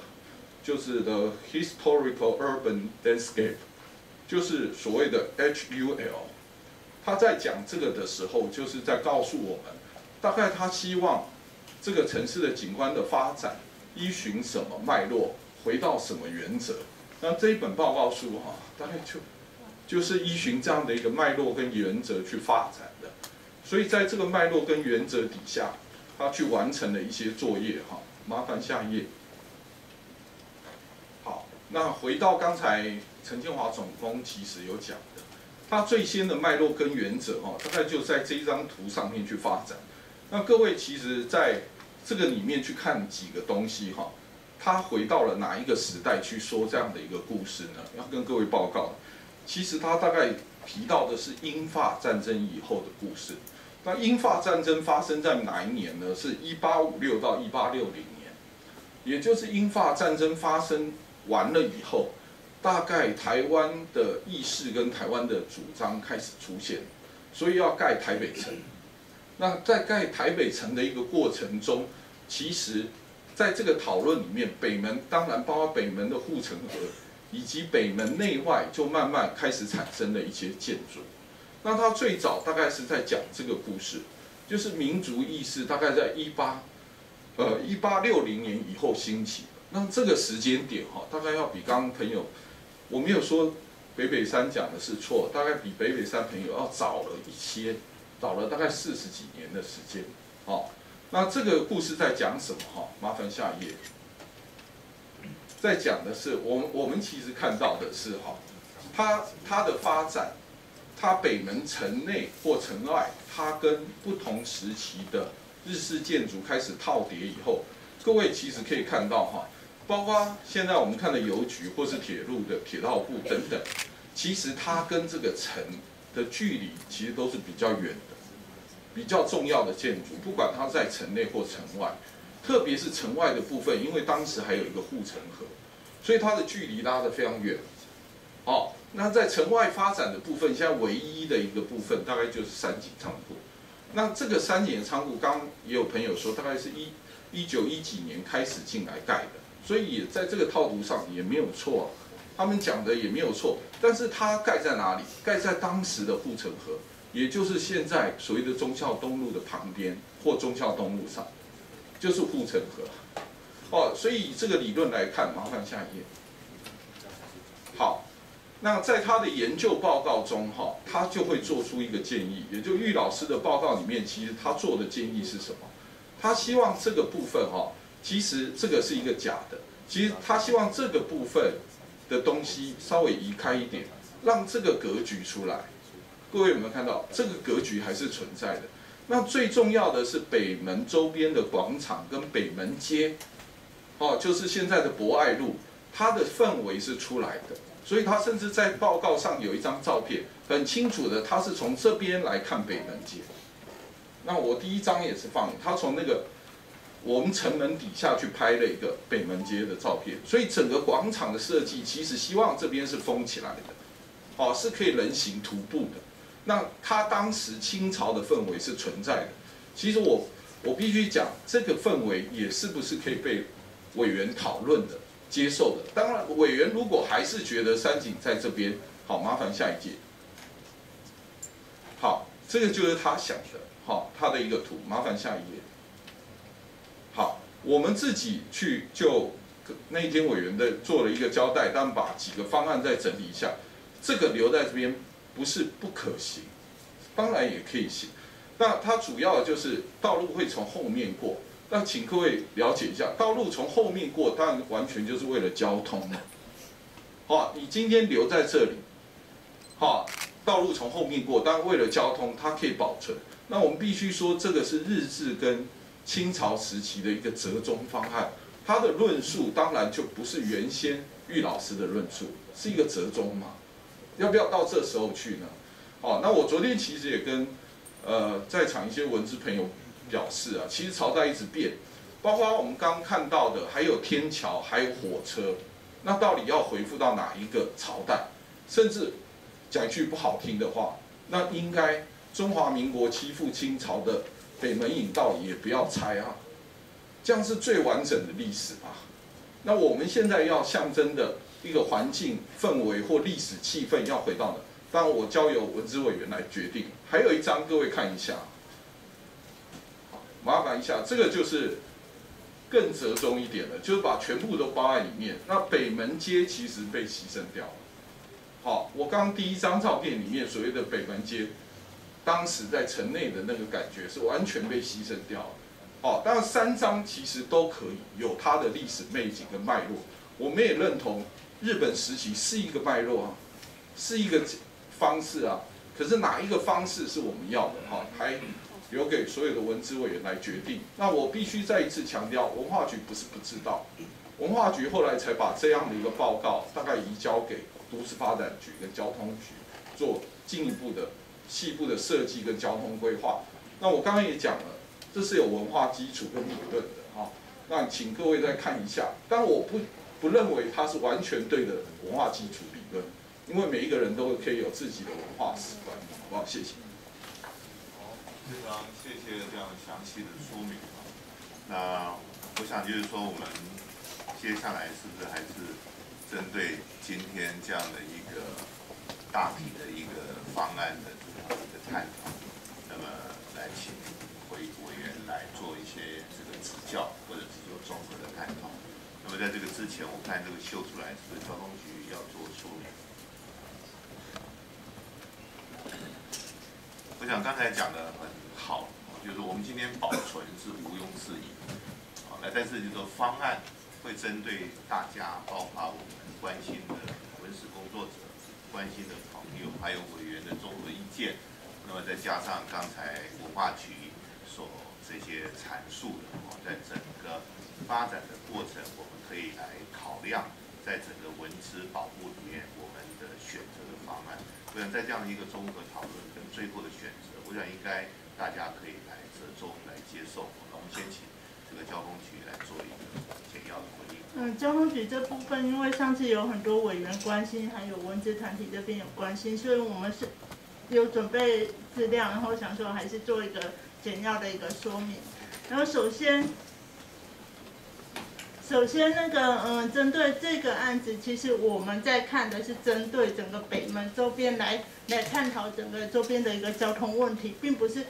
Speaker 3: 就是 the historical urban landscape，就是所谓的 HUL。他在讲这个的时候，就是在告诉我们，大概他希望这个城市的景观的发展依循什么脉络，回到什么原则。那这一本报告书哈，大概就就是依循这样的一个脉络跟原则去发展的。所以在这个脉络跟原则底下，他去完成了一些作业哈。麻烦下一页。那回到刚才陈建华总工其实有讲的，他最先的脉络跟原则哈，大概就在这一张图上面去发展。那各位其实在这个里面去看几个东西哈，他回到了哪一个时代去说这样的一个故事呢？要跟各位报告，其实他大概提到的是英法战争以后的故事。那英法战争发生在哪一年呢？是一八五六到一八六零年，也就是英法战争发生。完了以后，大概台湾的意识跟台湾的主张开始出现，所以要盖台北城。那在盖台北城的一个过程中，其实在这个讨论里面，北门当然包括北门的护城河，以及北门内外就慢慢开始产生了一些建筑。那它最早大概是在讲这个故事，就是民族意识大概在一八，呃一八六零年以后兴起。那这个时间点哈，大概要比刚刚朋友，我没有说北北山讲的是错，大概比北北山朋友要早了一些，早了大概四十几年的时间。好，那这个故事在讲什么哈？麻烦下一页。在讲的是，我们我们其实看到的是哈，它它的发展。它北门城内或城外，它跟不同时期的日式建筑开始套叠以后，各位其实可以看到哈，包括现在我们看的邮局或是铁路的铁道部等等，其实它跟这个城的距离其实都是比较远的，比较重要的建筑，不管它在城内或城外，特别是城外的部分，因为当时还有一个护城河，所以它的距离拉得非常远，哦。那在城外发展的部分，现在唯一的一个部分，大概就是三井仓库。那这个三井仓库，刚也有朋友说，大概是一一九一几年开始进来盖的，所以也在这个套图上也没有错，他们讲的也没有错。但是它盖在哪里？盖在当时的护城河，也就是现在所谓的忠孝东路的旁边或忠孝东路上，就是护城河。哦，所以以这个理论来看，麻烦下一页。好。那在他的研究报告中，哈，他就会做出一个建议，也就玉老师的报告里面，其实他做的建议是什么？他希望这个部分，哈，其实这个是一个假的，其实他希望这个部分的东西稍微移开一点，让这个格局出来。各位有没有看到这个格局还是存在的？那最重要的是北门周边的广场跟北门街，哦，就是现在的博爱路，它的氛围是出来的。所以他甚至在报告上有一张照片，很清楚的，他是从这边来看北门街。那我第一张也是放，他从那个我们城门底下去拍了一个北门街的照片。所以整个广场的设计，其实希望这边是封起来的，哦，是可以人行徒步的。那他当时清朝的氛围是存在的。其实我我必须讲，这个氛围也是不是可以被委员讨论的。接受的，当然，委员如果还是觉得山景在这边，好，麻烦下一届。好，这个就是他想的，好，他的一个图，麻烦下一页。好，我们自己去就那一天委员的做了一个交代，但把几个方案再整理一下，这个留在这边不是不可行，当然也可以行。那它主要就是道路会从后面过。那请各位了解一下，道路从后面过，当然完全就是为了交通嘛。好，你今天留在这里，好，道路从后面过，当然为了交通，它可以保存。那我们必须说，这个是日治跟清朝时期的一个折中方案，它的论述当然就不是原先玉老师的论述，是一个折中嘛。要不要到这时候去呢？好，那我昨天其实也跟呃在场一些文字朋友。表示啊，其实朝代一直变，包括我们刚看到的，还有天桥，还有火车，那到底要回复到哪一个朝代？甚至讲句不好听的话，那应该中华民国欺负清朝的北门引道也不要拆啊，这样是最完整的历史啊。那我们现在要象征的一个环境氛围或历史气氛要回到哪？当然我交由文资委员来决定。还有一张，各位看一下。麻烦一下，这个就是更折中一点的，就是把全部都包在里面。那北门街其实被牺牲掉了。好，我刚第一张照片里面所谓的北门街，当时在城内的那个感觉是完全被牺牲掉了。哦，当然三张其实都可以有它的历史背景跟脉络。我们也认同日本时期是一个脉络啊，是一个方式啊。可是哪一个方式是我们要的？哈，还。留给所有的文资委员来决定。那我必须再一次强调，文化局不是不知道，文化局后来才把这样的一个报告大概移交给都市发展局跟交通局做进一步的细部的设计跟交通规划。那我刚刚也讲了，这是有文化基础跟理论的哈。那请各位再看一下，但我不不认为它是完全对的文化基础理论，因为每一个人都可以有自己的文化史观，好不好？谢谢。
Speaker 2: 好，非常谢谢这样详细的说明啊。那我想就是说，我们接下来是不是还是针对今天这样的一个大体的一个方案的这样一个探讨，那么来请委委员来做一些这个指教，或者是说综合的探讨。那么在这个之前，我看这个秀出来是交通局要做说明？我想刚才讲的很好，就是我们今天保存是毋庸置疑的，啊，那但是就是说方案会针对大家，包括我们关心的文史工作者、关心的朋友，还有委员的综合意见，那么再加上刚才文化局所这些阐述的，哦，在整个发展的过程，我们可以来考量，在整个文资保护里面，我们的选择的方案。我想在这样的一个综合讨论跟最后的选择，我想应该大家可以来折中来接受。那我们先请这个交通局来做一个简要的回应。
Speaker 7: 嗯，交通局这部分，因为上次有很多委员关心，还有文字团体这边有关心，所以我们是有准备资料，然后想说还是做一个简要的一个说明。然后首先，首先那个嗯，针对这个案子，其实我们在看的是针对整个北门周边来来探讨整个周边的一个交通问题，并不是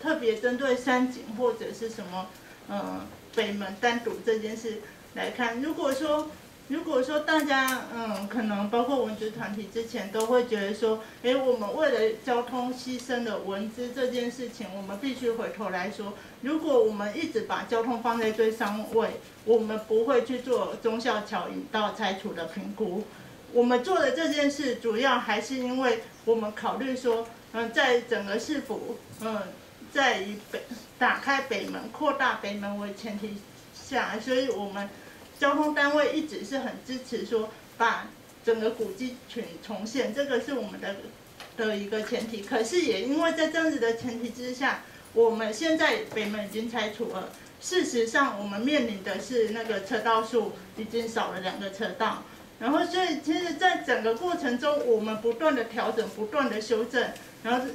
Speaker 7: 特别针对山景或者是什么嗯北门单独这件事来看。如果说如果说大家嗯，可能包括文职团体之前都会觉得说，诶，我们为了交通牺牲了文资这件事情，我们必须回头来说，如果我们一直把交通放在最上位，我们不会去做中校桥引道拆除的评估。我们做的这件事，主要还是因为我们考虑说，嗯，在整个市府，嗯，在以北打开北门、扩大北门为前提下，所以我们。交通单位一直是很支持说把整个古迹群重现，这个是我们的的一个前提。可是也因为在这样子的前提之下，我们现在北门已经拆除了。事实上，我们面临的是那个车道数已经少了两个车道。然后，所以其实，在整个过程中，我们不断的调整，不断的修正。然后，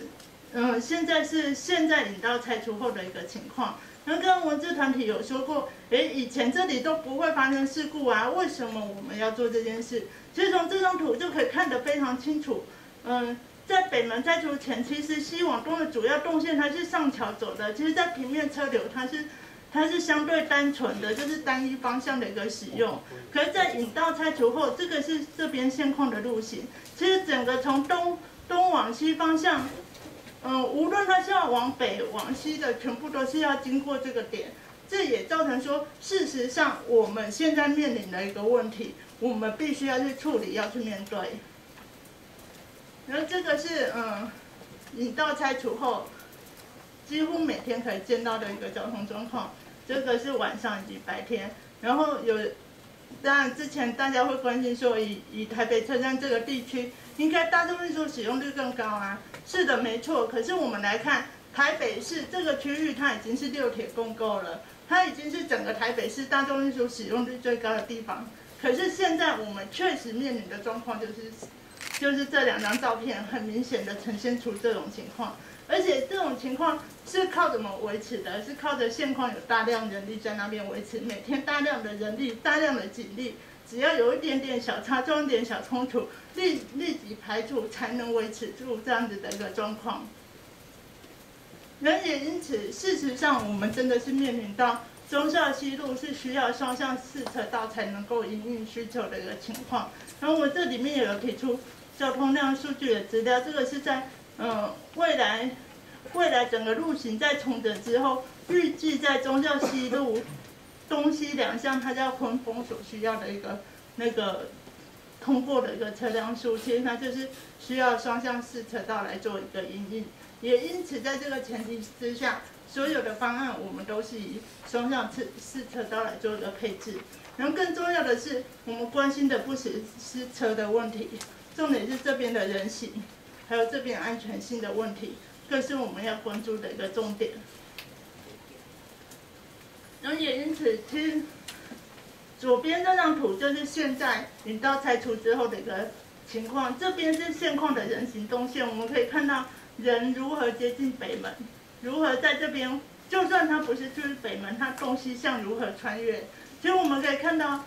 Speaker 7: 嗯，现在是现在引到拆除后的一个情况。那跟文字团体有说过，诶，以前这里都不会发生事故啊，为什么我们要做这件事？其实从这张图就可以看得非常清楚。嗯，在北门拆除前，其实西往东的主要动线它是上桥走的，其实，在平面车流它是它是相对单纯的，就是单一方向的一个使用。可是，在引道拆除后，这个是这边线况的路型，其实整个从东东往西方向。嗯，无论它是要往北、往西的，全部都是要经过这个点。这也造成说，事实上我们现在面临的一个问题，我们必须要去处理、要去面对。然后这个是嗯，引道拆除后，几乎每天可以见到的一个交通状况。这个是晚上以及白天。然后有，当然之前大家会关心说，以以台北车站这个地区。应该大众运输使用率更高啊？是的，没错。可是我们来看台北市这个区域，它已经是六铁共构了，它已经是整个台北市大众运输使用率最高的地方。可是现在我们确实面临的状况就是，就是这两张照片很明显的呈现出这种情况，而且这种情况是靠什么维持的？是靠着现况有大量人力在那边维持，每天大量的人力、大量的警力。只要有一点点小差，一点小冲突，立立即排除，才能维持住这样子的一个状况。人也因此，事实上，我们真的是面临到中校西路是需要双向四车道才能够营运需求的一个情况。然后我这里面也有提出交通量数据的资料，这个是在嗯未来未来整个路型在重整之后，预计在中校西路。东西两项，它叫坤峰所需要的一个那个通过的一个车辆数，其实它就是需要双向四车道来做一个营运。也因此，在这个前提之下，所有的方案我们都是以双向四四车道来做一个配置。然后更重要的是，我们关心的不只是车的问题，重点是这边的人行，还有这边安全性的问题，更是我们要关注的一个重点。然后也因此，其实左边这张图就是现在引到拆除之后的一个情况，这边是现况的人行动线，我们可以看到人如何接近北门，如何在这边，就算他不是去北门，他东西向如何穿越。其实我们可以看到，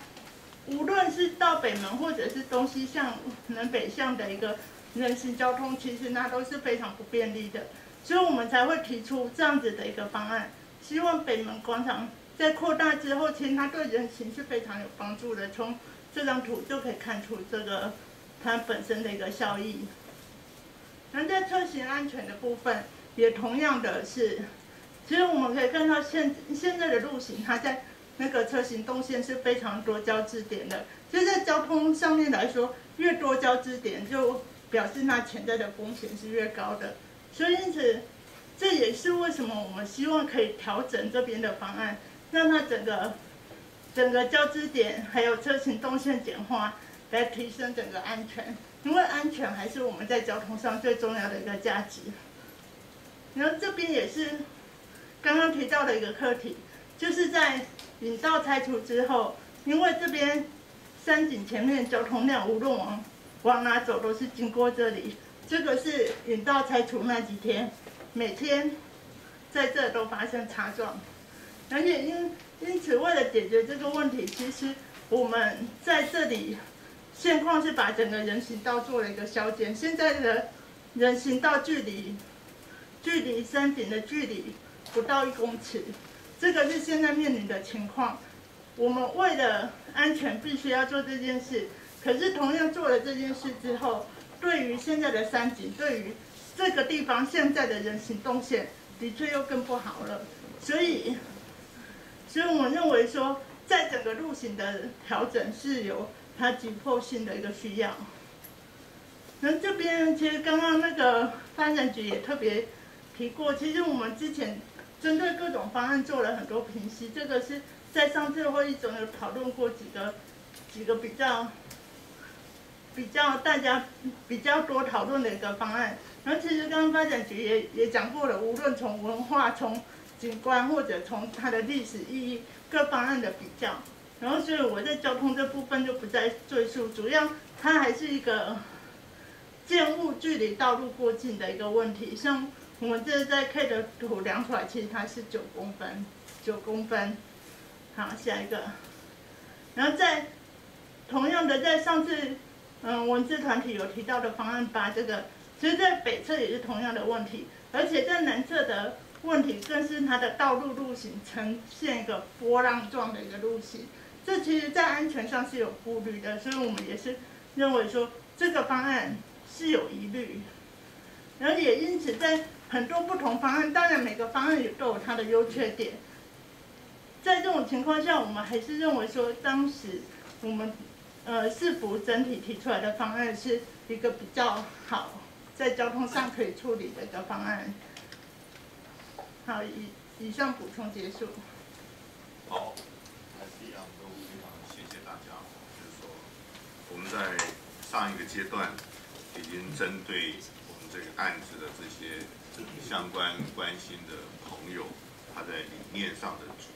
Speaker 7: 无论是到北门或者是东西向南北向的一个人行交通，其实那都是非常不便利的，所以我们才会提出这样子的一个方案，希望北门广场。在扩大之后，其实它对人行是非常有帮助的。从这张图就可以看出这个它本身的一个效益。那在车行安全的部分，也同样的是，其实我们可以看到现现在的路型，它在那个车行动线是非常多交织点的。就在交通上面来说，越多交织点，就表示它潜在的风险是越高的。所以因此，这也是为什么我们希望可以调整这边的方案。让它整个整个交织点还有车行动线简化，来提升整个安全。因为安全还是我们在交通上最重要的一个价值。然后这边也是刚刚提到的一个课题，就是在引道拆除之后，因为这边山景前面交通量无论往往哪走都是经过这里。这个是引道拆除那几天，每天在这都发生擦撞。而且因因此，为了解决这个问题，其实我们在这里现况是把整个人行道做了一个削减。现在的人行道距离距离山顶的距离不到一公尺，这个是现在面临的情况。我们为了安全，必须要做这件事。可是同样做了这件事之后，对于现在的山景，对于这个地方现在的人行动线，的确又更不好了。所以。所以我们认为说，在整个路型的调整是有它急迫性的一个需要。那这边其实刚刚那个发展局也特别提过，其实我们之前针对各种方案做了很多评析，这个是在上次会议中有讨论过几个几个比较比较大家比较多讨论的一个方案。然后其实刚刚发展局也也讲过了，无论从文化从景观或者从它的历史意义各方案的比较，然后所以我在交通这部分就不再赘述，主要它还是一个 建物距离道路过近的一个问题。像我们这在 K 的图量出来，其实它是九公分，九公分。好，下一个，然后在同样的在上次嗯文字团体有提到的方案八这个，其实在北侧也是同样的问题，而且在南侧的。问题更是它的道路路型呈现一个波浪状的一个路型，这其实在安全上是有顾虑的，所以我们也是认为说这个方案是有疑虑，然后也因此在很多不同方案，当然每个方案也都有它的优缺点，在这种情况下，我们还是认为说当时我们呃市府整体提出来的方案是一个比较好，在交通上可以处理的一个方案。好，以以上补充结束。
Speaker 2: 好，还是一样，都非常谢谢大家。就是说，我们在上一个阶段已经针对我们这个案子的这些相关关心的朋友，他在理念上的主